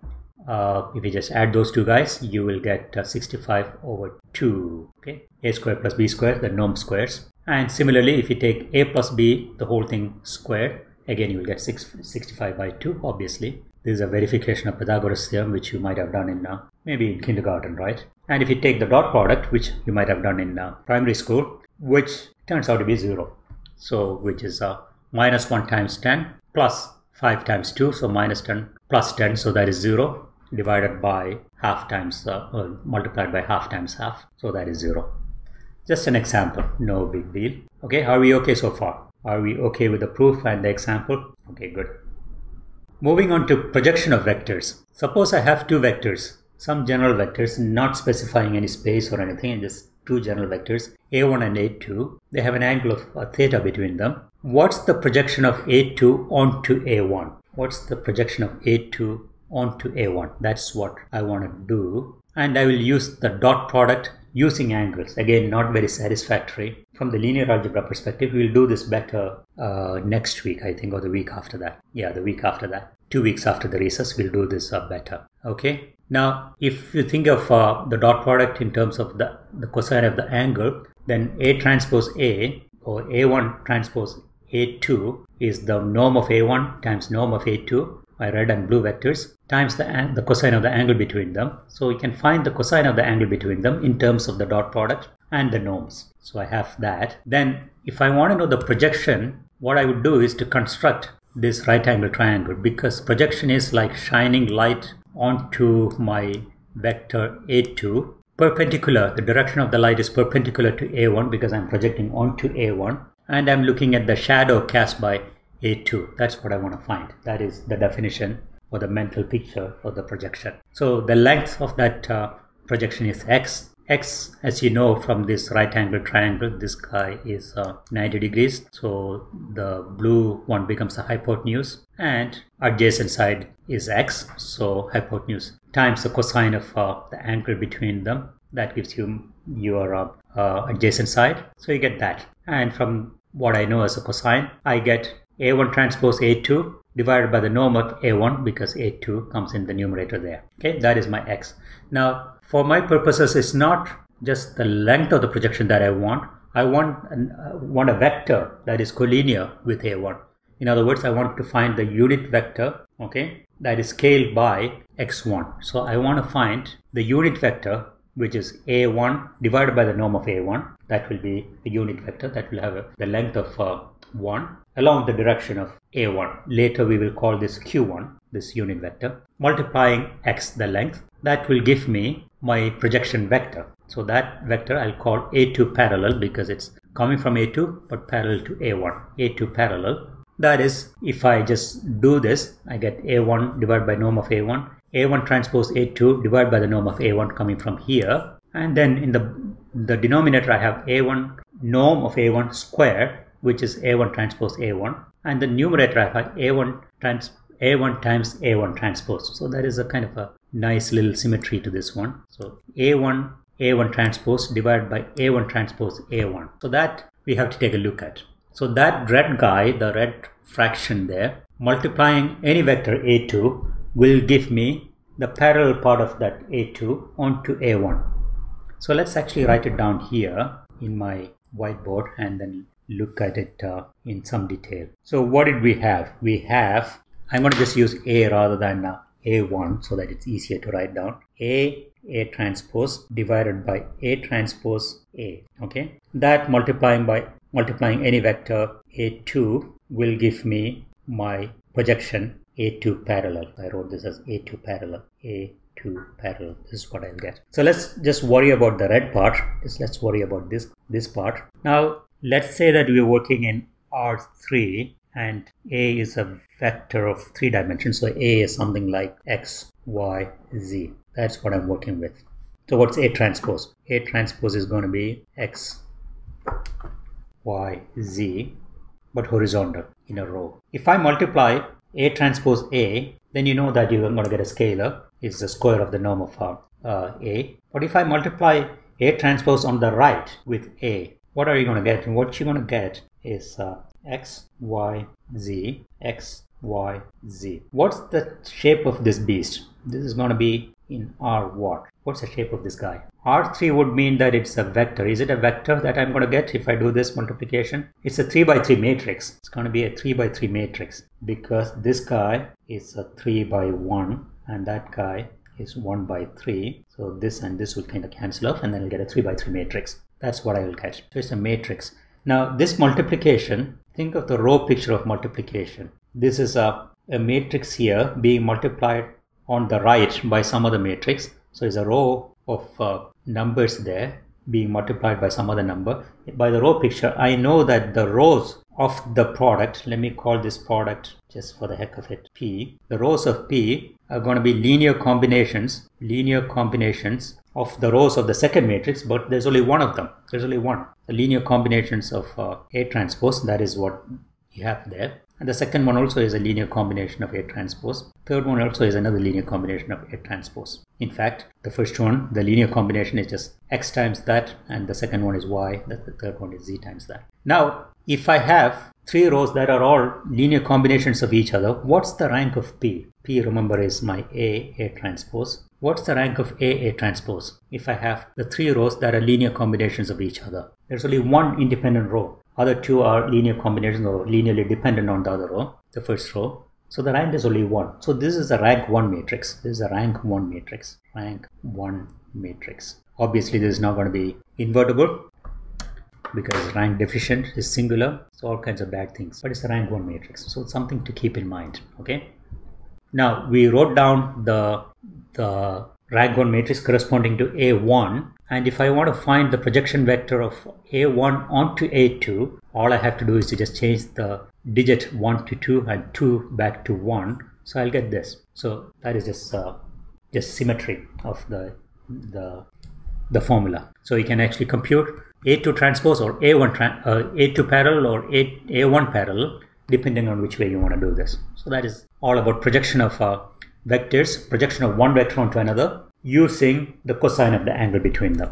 uh, if you just add those two guys you will get uh, 65 over 2 okay? A square plus b square the norm squares. And similarly if you take a plus b the whole thing squared again you will get 6, 65 by 2 obviously. This is a verification of Pythagoras theorem which you might have done in uh, maybe in kindergarten right? And if you take the dot product which you might have done in uh, primary school which turns out to be 0 so which is uh, minus 1 times 10 plus 5 times 2 so minus 10 plus 10 so that is 0 divided by half times uh, multiplied by half times half so that is zero. Just an example no big deal. Okay are we okay so far? Are we okay with the proof and the example? Okay good. Moving on to projection of vectors. Suppose i have two vectors some general vectors not specifying any space or anything and just two general vectors a1 and a2 they have an angle of uh, theta between them what's the projection of a2 onto a1 what's the projection of a2 onto A1. That's what I want to do. And I will use the dot product using angles. Again, not very satisfactory. From the linear algebra perspective, we'll do this better uh, next week, I think, or the week after that. Yeah, the week after that. Two weeks after the recess, we'll do this uh, better. Okay. Now, if you think of uh, the dot product in terms of the, the cosine of the angle, then A transpose A or A1 transpose A2 is the norm of A1 times norm of A2 by red and blue vectors times the, the cosine of the angle between them. So we can find the cosine of the angle between them in terms of the dot product and the norms. So I have that. Then if I want to know the projection, what I would do is to construct this right angle triangle because projection is like shining light onto my vector A2 perpendicular the direction of the light is perpendicular to A1 because I'm projecting onto A1 and I'm looking at the shadow cast by A2 that's what I want to find that is the definition or the mental picture or the projection. So the length of that uh, projection is x. x, as you know from this right angle triangle, this guy is uh, 90 degrees. So the blue one becomes the hypotenuse and adjacent side is x. So hypotenuse times the cosine of uh, the angle between them. That gives you your uh, uh, adjacent side. So you get that. And from what I know as a cosine, I get a1 transpose a2 divided by the norm of a1 because a2 comes in the numerator there. Okay, that is my x. Now, for my purposes, it's not just the length of the projection that I want. I want, an, uh, want a vector that is collinear with a1. In other words, I want to find the unit vector, okay, that is scaled by x1. So I want to find the unit vector which is a1 divided by the norm of a1 that will be a unit vector that will have a, the length of uh, 1 along the direction of a1. Later we will call this q1, this unit vector, multiplying x the length. That will give me my projection vector. So that vector I'll call a2 parallel because it's coming from a2 but parallel to a1, a2 parallel. That is, if I just do this, I get a1 divided by norm of a1, a1 transpose a2 divided by the norm of a1 coming from here. And then in the, the denominator I have a1 norm of a1 square which is A1 transpose A1 and the numerator I have A1 trans A1 times A1 transpose. So that is a kind of a nice little symmetry to this one. So A1 A1 transpose divided by A1 transpose A1. So that we have to take a look at. So that red guy, the red fraction there, multiplying any vector A2 will give me the parallel part of that A2 onto A1. So let's actually write it down here in my whiteboard and then look at it uh, in some detail. So what did we have? We have, I'm going to just use A rather than uh, A1 so that it's easier to write down. A, A transpose divided by A transpose A. Okay. That multiplying by multiplying any vector A2 will give me my projection A2 parallel. I wrote this as A2 parallel. A2 parallel. This is what I'll get. So let's just worry about the red part. Let's worry about this this part. Now let's say that we're working in R3 and A is a vector of three dimensions. So A is something like X, Y, Z. That's what I'm working with. So what's A transpose? A transpose is going to be X, Y, Z, but horizontal in a row. If I multiply A transpose A, then you know that you're going to get a scalar. It's the square of the norm of uh, A. But if I multiply A transpose on the right with A, what are you going to get? And what you're going to get is uh, x, y, z, x, y, z. What's the shape of this beast? This is going to be in R what? What's the shape of this guy? R3 would mean that it's a vector. Is it a vector that I'm going to get if I do this multiplication? It's a 3 by 3 matrix. It's going to be a 3 by 3 matrix because this guy is a 3 by 1 and that guy is 1 by 3. So this and this will kind of cancel off and then I'll get a 3 by 3 matrix. That's what I will get. So it's a matrix. Now this multiplication, think of the row picture of multiplication. This is a, a matrix here being multiplied on the right by some other matrix. So it's a row of uh, numbers there being multiplied by some other number. By the row picture, I know that the rows of the product, let me call this product just for the heck of it, P. The rows of P are going to be linear combinations, linear combinations of the rows of the second matrix, but there's only one of them. There's only one. The linear combinations of uh, A transpose, that is what you have there. And the second one also is a linear combination of A transpose. Third one also is another linear combination of A transpose. In fact, the first one, the linear combination is just X times that, and the second one is Y, the third one is Z times that. Now, if I have three rows that are all linear combinations of each other, what's the rank of P? P, remember, is my A, A transpose. What's the rank of A, A transpose? If I have the three rows that are linear combinations of each other, there's only one independent row. Other two are linear combinations or linearly dependent on the other row, the first row. So the rank is only one. So this is a rank one matrix. This is a rank one matrix. Rank one matrix. Obviously, this is not going to be invertible because rank deficient is singular. So all kinds of bad things. But it's a rank one matrix. So it's something to keep in mind. Okay. Now we wrote down the the rank one matrix corresponding to A1 and if I want to find the projection vector of A1 onto A2 all I have to do is to just change the digit 1 to 2 and 2 back to 1 so I'll get this. So that is just uh, just symmetry of the the the formula. So you can actually compute A2 transpose or A1 uh, A2 parallel or A, A1 parallel depending on which way you want to do this. So that is all about projection of uh, vectors, projection of one vector onto another using the cosine of the angle between them.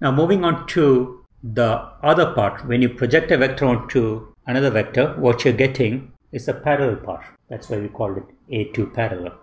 Now moving on to the other part, when you project a vector onto another vector, what you're getting is a parallel part. That's why we call it A2 parallel.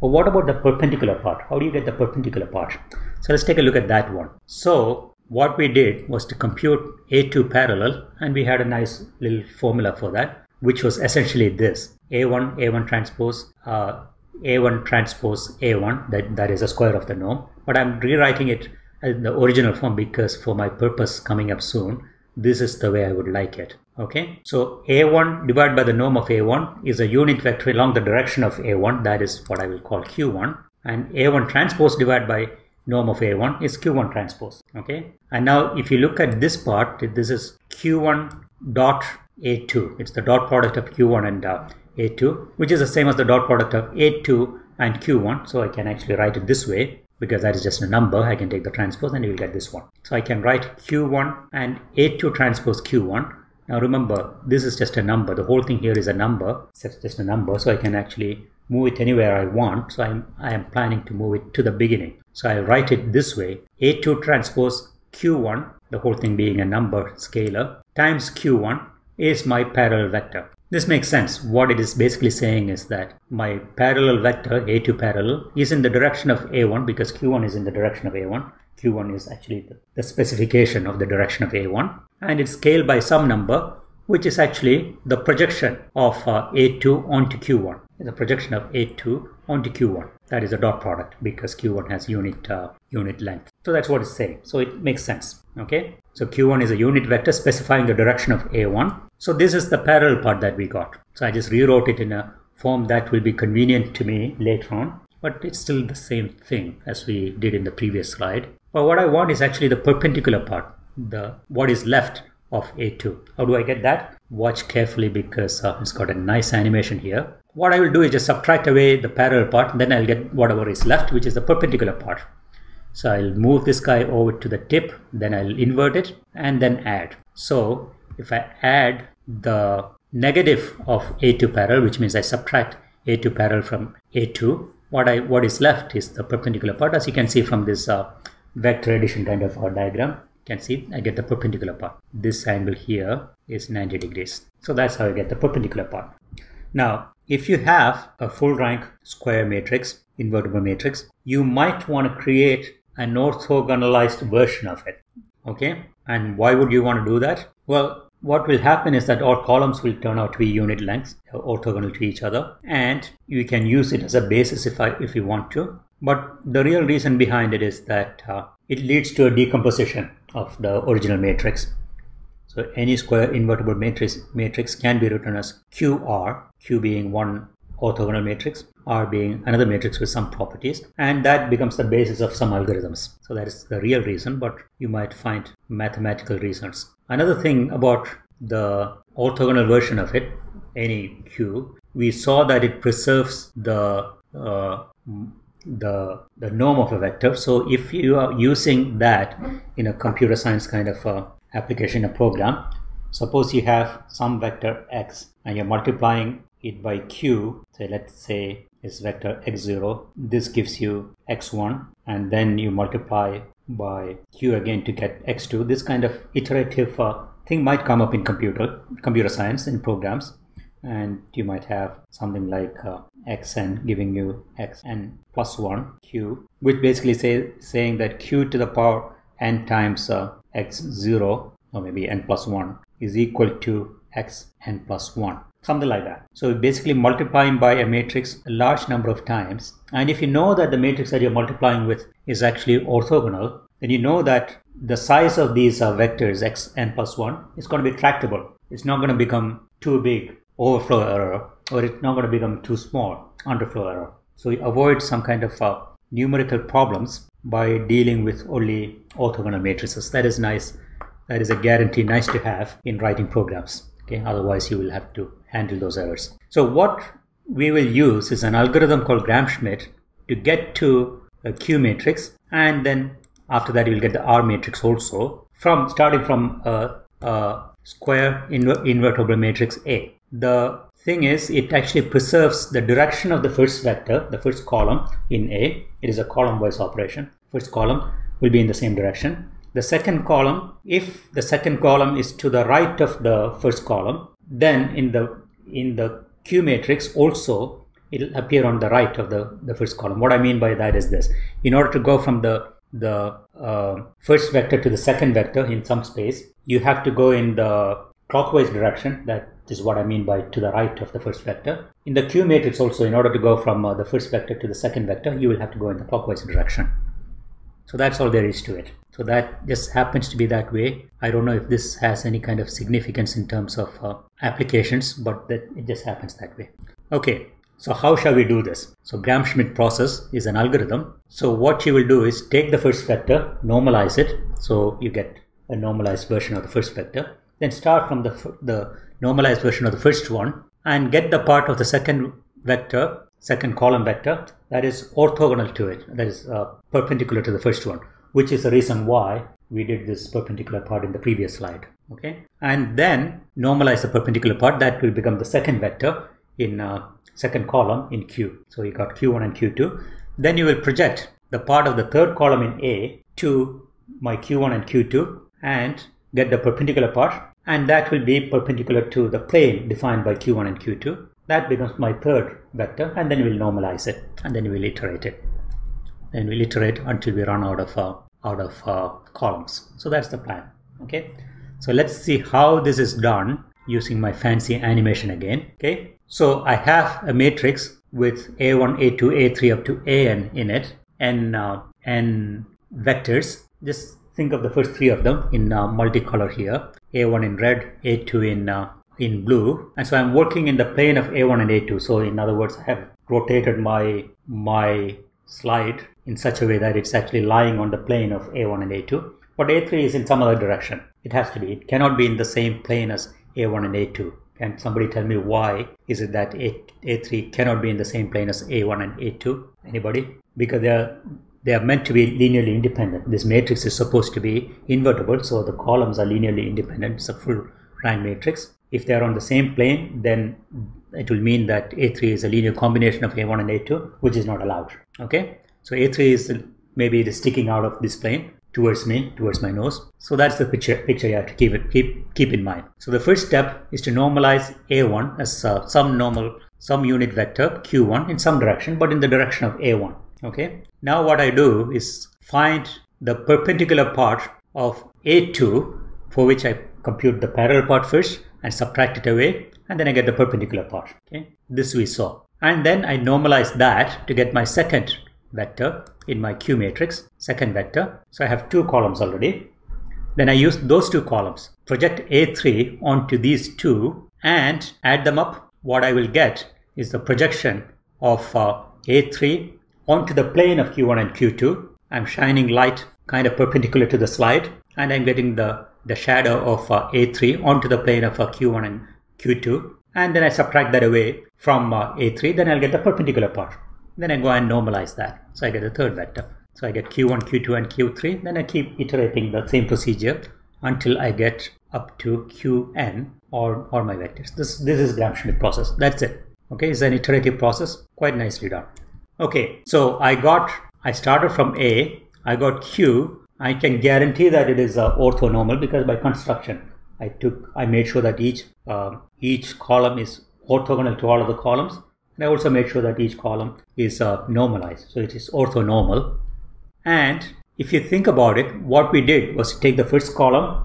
But what about the perpendicular part? How do you get the perpendicular part? So let's take a look at that one. So what we did was to compute A2 parallel and we had a nice little formula for that, which was essentially this. A1, A1 transpose, uh, a1 transpose A1, that, that is a square of the norm. But I'm rewriting it in the original form because for my purpose coming up soon, this is the way I would like it. Okay, so A1 divided by the norm of A1 is a unit vector along the direction of A1, that is what I will call Q1. And A1 transpose divided by norm of A1 is Q1 transpose. Okay, and now if you look at this part, this is Q1 dot A2. It's the dot product of Q1 and uh, a2 which is the same as the dot product of A2 and Q1 so I can actually write it this way because that is just a number. I can take the transpose and you will get this one. So I can write Q1 and A2 transpose Q1 now remember this is just a number. The whole thing here is a number. It's just a number. So I can actually move it anywhere I want. So I'm I am planning to move it to the beginning. So I write it this way. A2 transpose Q1, the whole thing being a number scalar, times Q1 is my parallel vector. This makes sense. What it is basically saying is that my parallel vector, A2 parallel, is in the direction of A1 because Q1 is in the direction of A1. Q1 is actually the, specification of the direction of A1 and it's scaled by some number which is actually the projection of uh, A2 onto Q1. The projection of A2 onto Q1. That is a dot product because Q1 has unit uh, unit length. So that's what it's saying. So it makes sense. Okay. So Q1 is a unit vector specifying the direction of A1. So this is the parallel part that we got. So I just rewrote it in a form that will be convenient to me later on. But it's still the same thing as we did in the previous slide. But what I want is actually the perpendicular part, the what is left of A2. How do I get that? Watch carefully because uh, it's got a nice animation here. What I will do is just subtract away the parallel part, then I'll get whatever is left, which is the perpendicular part. So I'll move this guy over to the tip, then I'll invert it and then add. So if I add the negative of A2 parallel, which means I subtract A2 parallel from A2, what I what is left is the perpendicular part as you can see from this uh, vector addition kind of diagram can see I get the perpendicular part. This angle here is 90 degrees. So that's how I get the perpendicular part. Now, if you have a full rank square matrix, invertible matrix, you might want to create an orthogonalized version of it. Okay. And why would you want to do that? Well, what will happen is that all columns will turn out to be unit lengths, orthogonal to each other, and you can use it as a basis if I if you want to. But the real reason behind it is that uh, it leads to a decomposition of the original matrix. So any square invertible matrix matrix can be written as QR, Q being one orthogonal matrix, R being another matrix with some properties, and that becomes the basis of some algorithms. So that is the real reason, but you might find mathematical reasons. Another thing about the orthogonal version of it, any Q, we saw that it preserves the uh, the, the norm of a vector. So if you are using that in a computer science kind of uh, application, a program, suppose you have some vector x and you're multiplying it by q, say let's say is vector x0, this gives you x1 and then you multiply by q again to get x2. This kind of iterative uh, thing might come up in computer computer science in programs. And you might have something like uh, xn giving you xn plus 1 q which basically say, saying that q to the power n times uh, x0 or maybe n plus 1 is equal to xn plus 1 something like that so basically multiplying by a matrix a large number of times and if you know that the matrix that you're multiplying with is actually orthogonal then you know that the size of these uh, vectors x n plus 1 is going to be tractable it's not going to become too big overflow error or it's not going to become too small underflow error. So you avoid some kind of uh, numerical problems by dealing with only orthogonal matrices. That is nice. That is a guarantee nice to have in writing programs. Okay, otherwise you will have to handle those errors. So what we will use is an algorithm called Gram-Schmidt to get to a Q matrix and then after that you will get the R matrix also from starting from a, a square inver invertible matrix A. The thing is it actually preserves the direction of the first vector, the first column in A. It is a column wise operation. First column will be in the same direction. The second column, if the second column is to the right of the first column, then in the in the Q matrix also it'll appear on the right of the, the first column. What I mean by that is this. In order to go from the the uh, first vector to the second vector in some space, you have to go in the clockwise direction that is what I mean by to the right of the first vector. In the Q matrix also, in order to go from uh, the first vector to the second vector, you will have to go in the clockwise direction. So that's all there is to it. So that just happens to be that way. I don't know if this has any kind of significance in terms of uh, applications, but that it just happens that way. Okay, so how shall we do this? So Gram-Schmidt process is an algorithm. So what you will do is take the first vector, normalize it. So you get a normalized version of the first vector. Then start from the, the normalized version of the first one and get the part of the second vector, second column vector that is orthogonal to it, that is uh, perpendicular to the first one, which is the reason why we did this perpendicular part in the previous slide. Okay, and then normalize the perpendicular part that will become the second vector in uh, second column in Q. So you got Q1 and Q2. Then you will project the part of the third column in A to my Q1 and Q2 and get the perpendicular part and that will be perpendicular to the plane defined by Q1 and Q2. That becomes my third vector and then we'll normalize it and then we'll iterate it. Then we'll iterate until we run out of uh, out of uh, columns. So that's the plan. Okay. So let's see how this is done using my fancy animation again. Okay. So I have a matrix with A1, A2, A3 up to AN in it and uh, n vectors. Just think of the first three of them in uh, multicolor here. A1 in red, A2 in uh, in blue. And so I'm working in the plane of A1 and A2. So in other words, I have rotated my my slide in such a way that it's actually lying on the plane of A1 and A2. But A3 is in some other direction. It has to be. It cannot be in the same plane as A1 and A2. Can somebody tell me why is it that A, A3 cannot be in the same plane as A1 and A2? Anybody? Because they are they are meant to be linearly independent. This matrix is supposed to be invertible, so the columns are linearly independent. It's a full rank matrix. If they are on the same plane, then it will mean that A3 is a linear combination of A1 and A2, which is not allowed. Okay, so A3 is maybe it is sticking out of this plane towards me, towards my nose. So that's the picture, picture you have to keep it keep keep in mind. So the first step is to normalize A1 as uh, some normal some unit vector Q1 in some direction, but in the direction of A1. Okay. Now what I do is find the perpendicular part of A2 for which I compute the parallel part first and subtract it away and then I get the perpendicular part. Okay. This we saw. And then I normalize that to get my second vector in my Q matrix, second vector. So I have two columns already. Then I use those two columns, project A3 onto these two and add them up. What I will get is the projection of uh, A3 onto the plane of Q1 and Q2. I'm shining light kind of perpendicular to the slide and I'm getting the, the shadow of uh, A3 onto the plane of uh, Q1 and Q2. And then I subtract that away from uh, A3, then I'll get the perpendicular part. Then I go and normalize that. So I get the third vector. So I get Q1, Q2 and Q3. Then I keep iterating the same procedure until I get up to Qn or, or my vectors. This, this is Gram-Schmidt process. That's it. Okay, it's an iterative process. Quite nicely done. Okay, so I got, I started from A, I got Q. I can guarantee that it is uh, orthonormal because by construction, I took, I made sure that each, uh, each column is orthogonal to all of the columns. And I also made sure that each column is uh, normalized. So it is orthonormal. And if you think about it, what we did was take the first column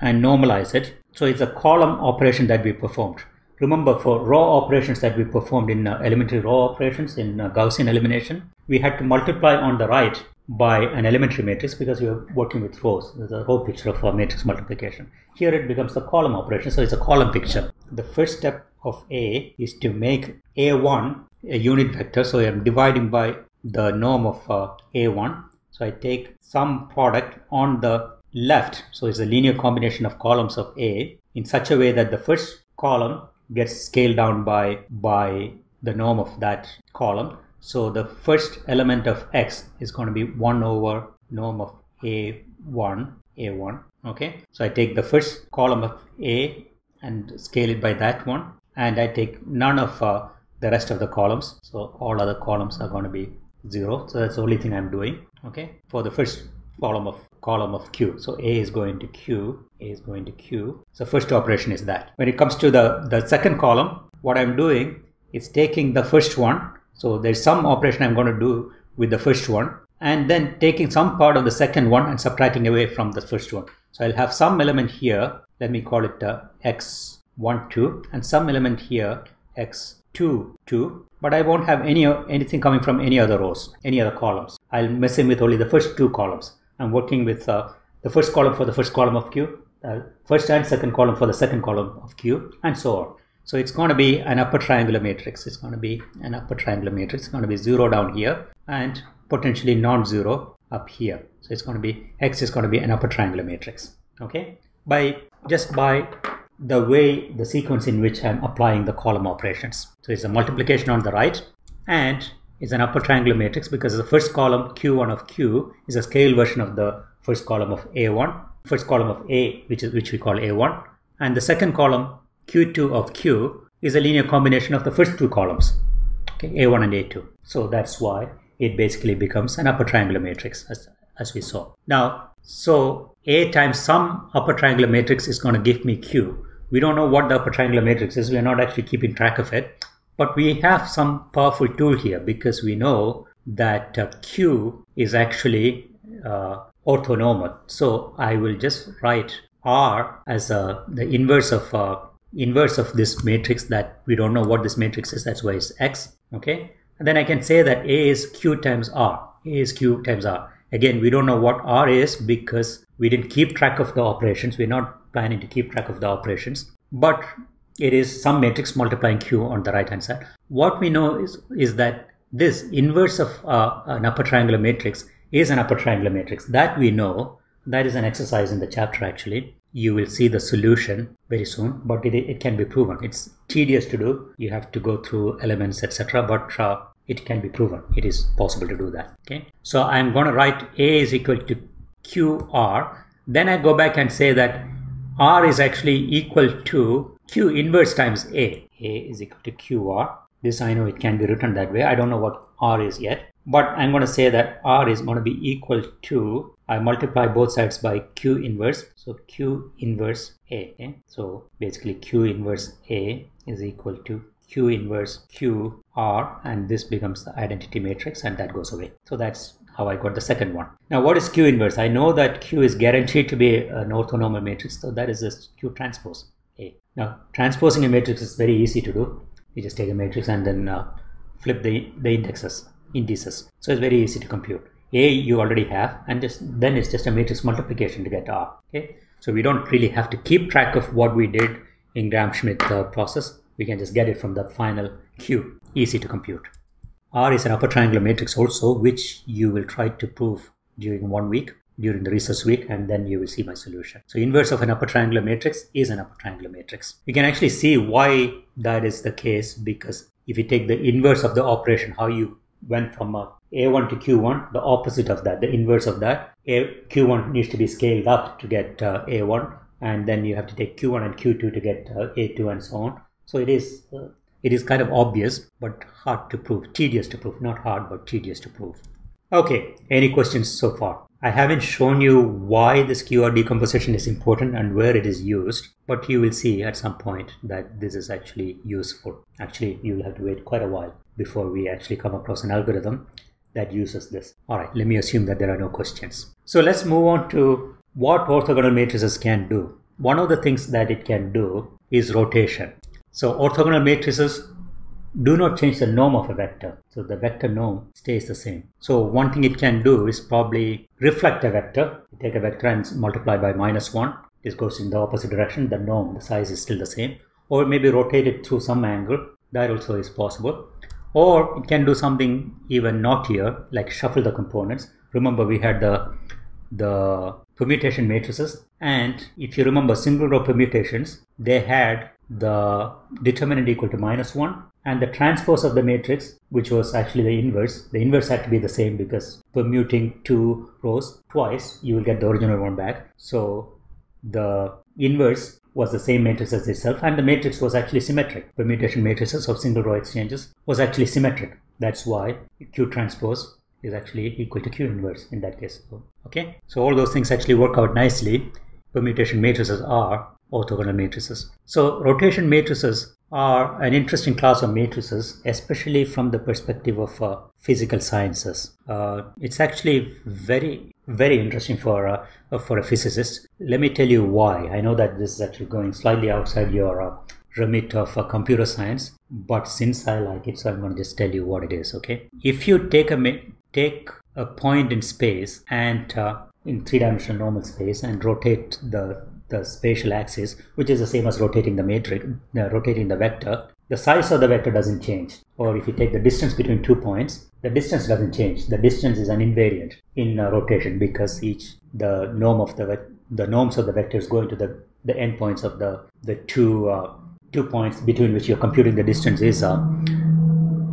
and normalize it. So it's a column operation that we performed. Remember, for row operations that we performed in uh, elementary row operations in uh, Gaussian elimination, we had to multiply on the right by an elementary matrix because you're working with rows. There's a row picture of a matrix multiplication. Here it becomes the column operation, so it's a column picture. The first step of A is to make A1 a unit vector. So I'm dividing by the norm of uh, A1. So I take some product on the left. So it's a linear combination of columns of A in such a way that the first column gets scaled down by by the norm of that column. So the first element of x is going to be 1 over norm of a1 a1 okay? So i take the first column of a and scale it by that one and i take none of uh, the rest of the columns. So all other columns are going to be zero. So that's the only thing i'm doing okay? For the first column of column of q. So a is going to q a is going to q. So first operation is that. When it comes to the the second column what i'm doing is taking the first one so there's some operation i'm going to do with the first one and then taking some part of the second one and subtracting away from the first one so i'll have some element here let me call it uh, x1 2 and some element here x2 2 but I won't have any anything coming from any other rows, any other columns. I'll mess in with only the first two columns. I'm working with uh, the first column for the first column of Q, uh, first and second column for the second column of Q, and so on. So it's going to be an upper triangular matrix. It's going to be an upper triangular matrix. It's going to be 0 down here and potentially non-zero up here. So it's going to be, X is going to be an upper triangular matrix. Okay. By just by the way, the sequence in which I'm applying the column operations. So it's a multiplication on the right and is an upper triangular matrix because the first column q1 of q is a scale version of the first column of a1 first column of a which is which we call a1 and the second column q2 of q is a linear combination of the first two columns okay a1 and a2 so that's why it basically becomes an upper triangular matrix as, as we saw. Now, so A times some upper triangular matrix is going to give me Q. We don't know what the upper triangular matrix is. We are not actually keeping track of it. But we have some powerful tool here because we know that uh, Q is actually uh, orthonormal. So I will just write R as a, the inverse of uh, inverse of this matrix that we don't know what this matrix is. That's why it's X. Okay. And then I can say that A is Q times R. A is Q times R. Again, we don't know what R is because we didn't keep track of the operations. We're not planning to keep track of the operations. But it is some matrix multiplying Q on the right hand side. What we know is, is that this inverse of uh, an upper triangular matrix is an upper triangular matrix. That we know. That is an exercise in the chapter actually. You will see the solution very soon, but it, it can be proven. It's tedious to do. You have to go through elements, etc. But uh, it can be proven. It is possible to do that. Okay. So I'm going to write A is equal to QR. Then I go back and say that R is actually equal to Q inverse times A. A is equal to QR. This I know it can be written that way. I don't know what R is yet. But I'm going to say that R is going to be equal to, I multiply both sides by Q inverse. So Q inverse A. Okay? So basically Q inverse A is equal to Q inverse Q R and this becomes the identity matrix and that goes away. So that's how I got the second one. Now what is Q inverse? I know that Q is guaranteed to be an orthonormal matrix. So that is this Q transpose A. Now transposing a matrix is very easy to do. You just take a matrix and then uh, flip the, the indexes indices. So it's very easy to compute. A you already have and just then it's just a matrix multiplication to get R. Okay. So we don't really have to keep track of what we did in Gram-Schmidt uh, process. We can just get it from the final Q. Easy to compute. R is an upper triangular matrix also which you will try to prove during one week during the research week and then you will see my solution. So inverse of an upper triangular matrix is an upper triangular matrix. You can actually see why that is the case because if you take the inverse of the operation, how you went from a A1 to Q1, the opposite of that, the inverse of that. A, Q1 needs to be scaled up to get uh, A1, and then you have to take Q1 and Q2 to get uh, A2 and so on. So it is uh, it is kind of obvious, but hard to prove, tedious to prove, not hard, but tedious to prove. Okay, any questions so far? I haven't shown you why this QR decomposition is important and where it is used, but you will see at some point that this is actually useful. Actually, you will have to wait quite a while before we actually come across an algorithm that uses this. All right, let me assume that there are no questions. So let's move on to what orthogonal matrices can do. One of the things that it can do is rotation. So orthogonal matrices do not change the norm of a vector. So the vector norm stays the same. So one thing it can do is probably reflect a vector. You take a vector and multiply by minus 1. This goes in the opposite direction. The norm, the size is still the same. Or maybe rotate it through some angle. That also is possible or it can do something even naughtier like shuffle the components remember we had the the permutation matrices and if you remember single row permutations they had the determinant equal to minus 1 and the transpose of the matrix which was actually the inverse the inverse had to be the same because permuting two rows twice you will get the original one back so the inverse was the same matrix as itself and the matrix was actually symmetric. Permutation matrices of single row exchanges was actually symmetric. That's why Q transpose is actually equal to Q inverse in that case. Okay, so all those things actually work out nicely. Permutation matrices are orthogonal matrices. So rotation matrices are an interesting class of matrices, especially from the perspective of uh, physical sciences. Uh, it's actually very, very interesting for uh, for a physicist. Let me tell you why. I know that this is actually going slightly outside your uh, remit of uh, computer science, but since I like it, so I'm going to just tell you what it is. Okay, if you take a take a point in space and uh, in three-dimensional normal space and rotate the the spatial axis, which is the same as rotating the matrix, uh, rotating the vector, the size of the vector doesn't change. Or if you take the distance between two points, the distance doesn't change. The distance is an invariant in uh, rotation because each the norm of the the norms of the vectors going to the the endpoints of the the two uh, two points between which you're computing the distance is uh,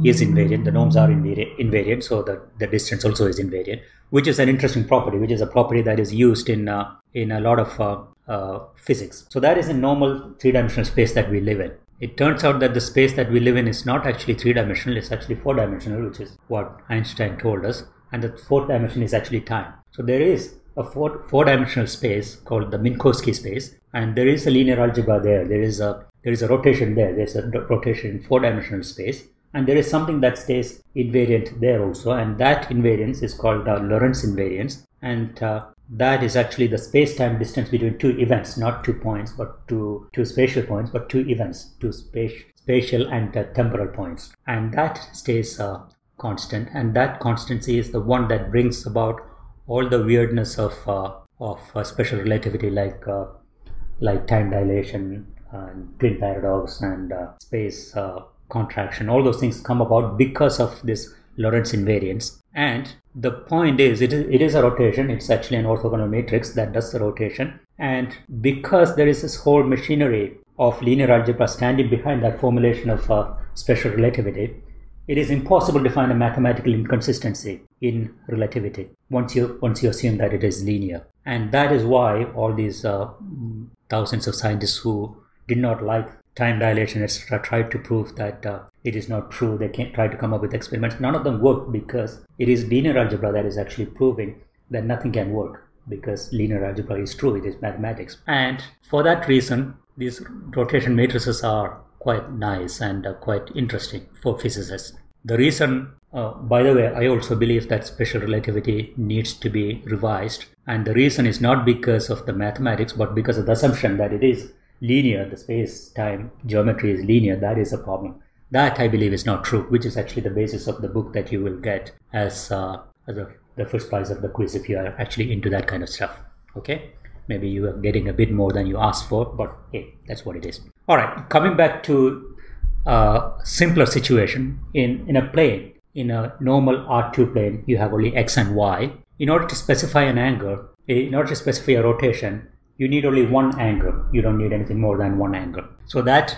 is invariant. The norms are invariant, so the, the distance also is invariant, which is an interesting property, which is a property that is used in uh, in a lot of uh, uh, physics. So that is a normal three-dimensional space that we live in. it turns out that the space that we live in is not actually three dimensional, it's actually four dimensional, which is what Einstein told us. And the fourth dimension is actually time. So there is a four, four dimensional space called the Minkowski space, and there is a linear algebra there. There is a there is a rotation there. There's a rotation in four dimensional space, and there is something that stays invariant there also, and that invariance is called the Lorentz invariance, and uh, that is actually the space-time distance between two events, not two points, but two two spatial points, but two events, two space, spatial and uh, temporal points, and that stays uh, constant, and that constancy is the one that brings about all the weirdness of uh, of uh, special relativity, like uh, like time dilation, and twin paradox, and space contraction. All those things come about because of this Lorentz invariance. And the point is, it is, it is a rotation. It's actually an orthogonal matrix that does the rotation. And because there is this whole machinery of linear algebra standing behind that formulation of uh, special relativity, it is impossible to find a mathematical inconsistency in relativity once you once you assume that it is linear. And that is why all these uh, thousands of scientists who did not like time dilation, etc., tried to prove that uh, it is not true. They can't try to come up with experiments. None of them work because it is linear algebra that is actually proving that nothing can work because linear algebra is true. It is mathematics, and for that reason, these rotation matrices are quite nice and uh, quite interesting for physicists. The reason, uh, by the way, I also believe that special relativity needs to be revised, and the reason is not because of the mathematics, but because of the assumption that it is linear, the space time geometry is linear, that is a problem. That I believe is not true, which is actually the basis of the book that you will get as, uh, as a, the first prize of the quiz if you are actually into that kind of stuff. Okay? Maybe you are getting a bit more than you asked for, but hey, that's what it is. All right, coming back to a simpler situation in, in a plane, in a normal R2 plane, you have only x and y. In order to specify an angle, in order to specify a rotation, you need only one angle. You don't need anything more than one angle. So that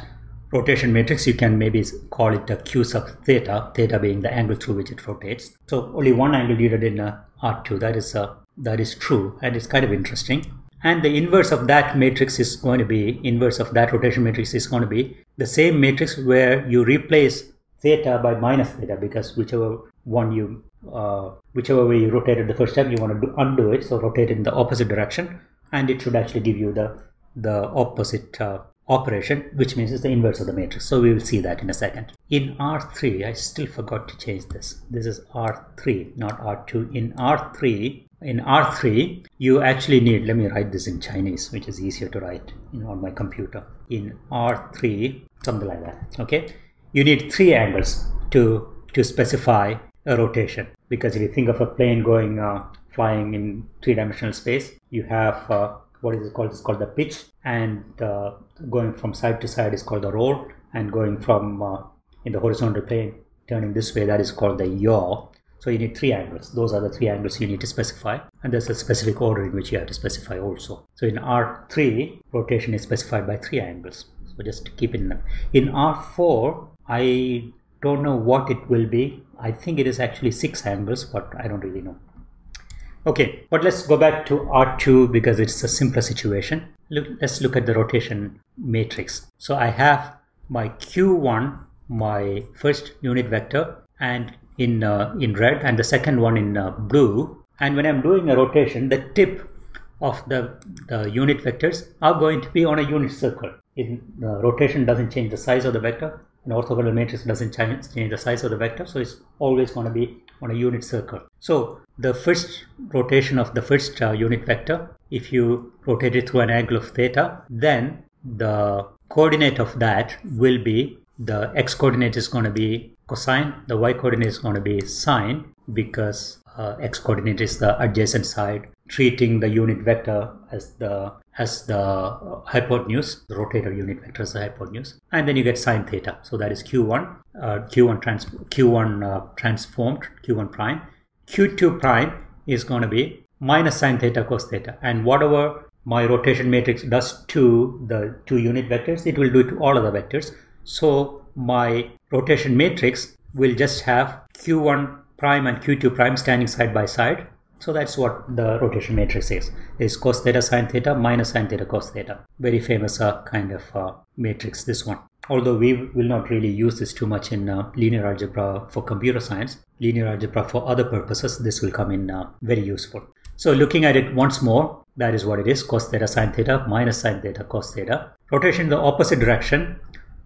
rotation matrix, you can maybe call it a q sub theta, theta being the angle through which it rotates. So only one angle needed in a R2. That is a, uh, that is true and it's kind of interesting. And the inverse of that matrix is going to be, inverse of that rotation matrix is going to be the same matrix where you replace theta by minus theta because whichever one you, uh, whichever way you rotated the first time, you want to do, undo it. So rotate in the opposite direction and it should actually give you the the opposite uh, operation which means it's the inverse of the matrix. So we will see that in a second. In r3 i still forgot to change this. This is r3 not r2 in r3 in r3 you actually need let me write this in chinese which is easier to write on my computer. In r3 something like that okay? You need three angles to to specify a rotation. Because if you think of a plane going uh, flying in three-dimensional space. You have uh, what is it called? It's called the pitch, and uh, going from side to side is called the roll, and going from uh, in the horizontal plane turning this way that is called the yaw. So you need three angles. Those are the three angles you need to specify, and there's a specific order in which you have to specify also. So in R3, rotation is specified by three angles. So just keep in mind. In R4, I don't know what it will be. I think it is actually six angles, but I don't really know. Okay, but let's go back to R2 because it's a simpler situation. Look, let's look at the rotation matrix. So I have my Q1, my first unit vector, and in uh, in red, and the second one in uh, blue. And when I'm doing a rotation, the tip of the, the unit vectors are going to be on a unit circle. In the rotation doesn't change the size of the vector. An orthogonal matrix doesn't change the size of the vector, so it's always going to be on a unit circle. So the first rotation of the first uh, unit vector, if you rotate it through an angle of theta, then the coordinate of that will be the x coordinate is going to be cosine, the y coordinate is going to be sine because uh, x coordinate is the adjacent side, treating the unit vector as the as the hypotenuse, the rotator unit vector as the hypotenuse, and then you get sine theta. So that is q1, uh, q1 trans q1 uh, transformed, q1 prime. q2 prime is going to be minus sine theta cos theta, and whatever my rotation matrix does to the two unit vectors, it will do to all other vectors. So my rotation matrix will just have q1 prime and q2 prime standing side by side so that's what the rotation matrix is, is cos theta sine theta minus sine theta cos theta. Very famous uh, kind of uh, matrix, this one. although we will not really use this too much in uh, linear algebra for computer science, linear algebra for other purposes, this will come in uh, very useful. So looking at it once more, that is what it is, cos theta sine theta minus sine theta cos theta. Rotation in the opposite direction,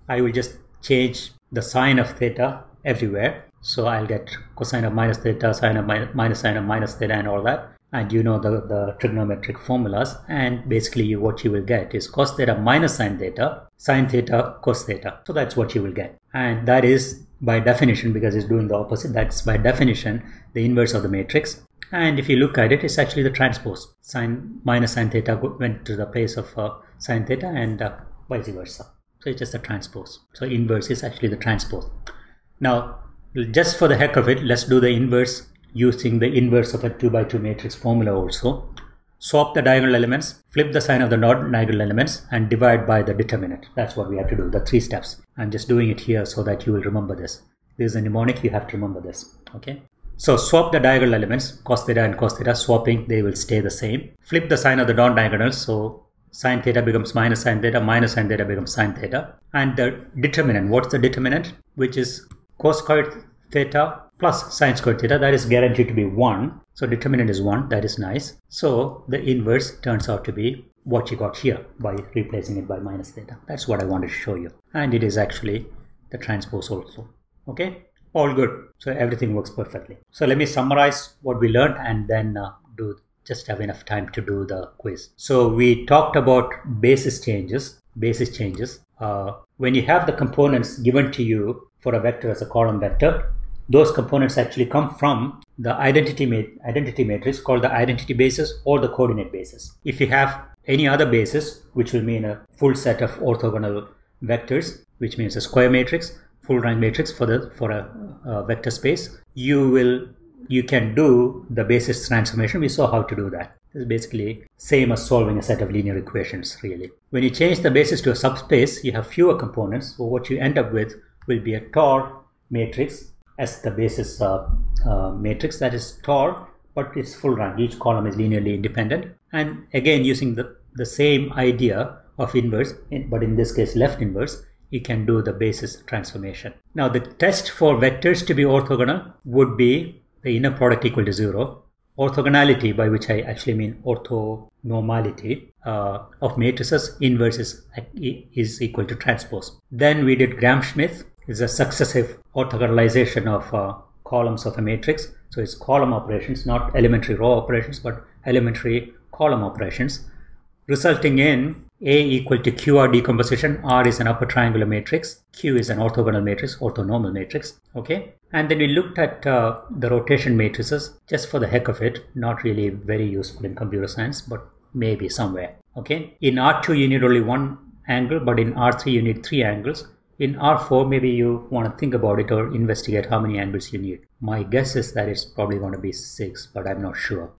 I will just change the sign of theta everywhere. So I'll get cosine of minus theta, sine of minus, minus sine of minus theta and all that. And you know the, the trigonometric formulas. And basically you, what you will get is cos theta minus sine theta, sine theta, cos theta. So that's what you will get. And that is by definition, because it's doing the opposite, that's by definition the inverse of the matrix. And if you look at it, it's actually the transpose. Sine minus sine theta went to the place of uh, sine theta and uh, vice versa. So it's just a transpose. So inverse is actually the transpose. Now, just for the heck of it, let's do the inverse using the inverse of a 2 by 2 matrix formula also. Swap the diagonal elements, flip the sign of the non-diagonal elements and divide by the determinant. That's what we have to do, the three steps. I'm just doing it here so that you will remember this. This is a mnemonic, you have to remember this, okay? So swap the diagonal elements, cos theta and cos theta, swapping, they will stay the same. Flip the sign of the non-diagonals, so sine theta becomes minus sine theta, minus sine theta becomes sine theta. And the determinant, what's the determinant? Which is cos squared theta plus sine squared theta, that is guaranteed to be 1. So determinant is 1, that is nice. So the inverse turns out to be what you got here by replacing it by minus theta. That's what I wanted to show you. And it is actually the transpose also. Okay, all good. So everything works perfectly. So let me summarize what we learned and then uh, do just have enough time to do the quiz. So we talked about basis changes, basis changes. Uh, when you have the components given to you for a vector as a column vector, those components actually come from the identity, identity matrix called the identity basis or the coordinate basis. If you have any other basis, which will mean a full set of orthogonal vectors, which means a square matrix, full rank matrix for the for a, a vector space, you will you can do the basis transformation. We saw how to do that. It's basically same as solving a set of linear equations, really. When you change the basis to a subspace, you have fewer components. So what you end up with will be a tall matrix as the basis uh, uh, matrix that is tall, but it's full rank. Each column is linearly independent. And again, using the, the same idea of inverse, but in this case left inverse, you can do the basis transformation. Now the test for vectors to be orthogonal would be the inner product equal to zero. Orthogonality, by which I actually mean orthonormality uh, of matrices, inverse is, is equal to transpose. Then we did Gram-Schmidt, is a successive orthogonalization of uh, columns of a matrix. So it's column operations, not elementary row operations, but elementary column operations, resulting in A equal to QR decomposition. R is an upper triangular matrix. Q is an orthogonal matrix, orthonormal matrix. Okay. And then we looked at uh, the rotation matrices just for the heck of it. Not really very useful in computer science, but maybe somewhere. Okay. In R2, you need only one angle, but in R3, you need three angles. In R4, maybe you want to think about it or investigate how many angles you need. My guess is that it's probably going to be 6, but I'm not sure.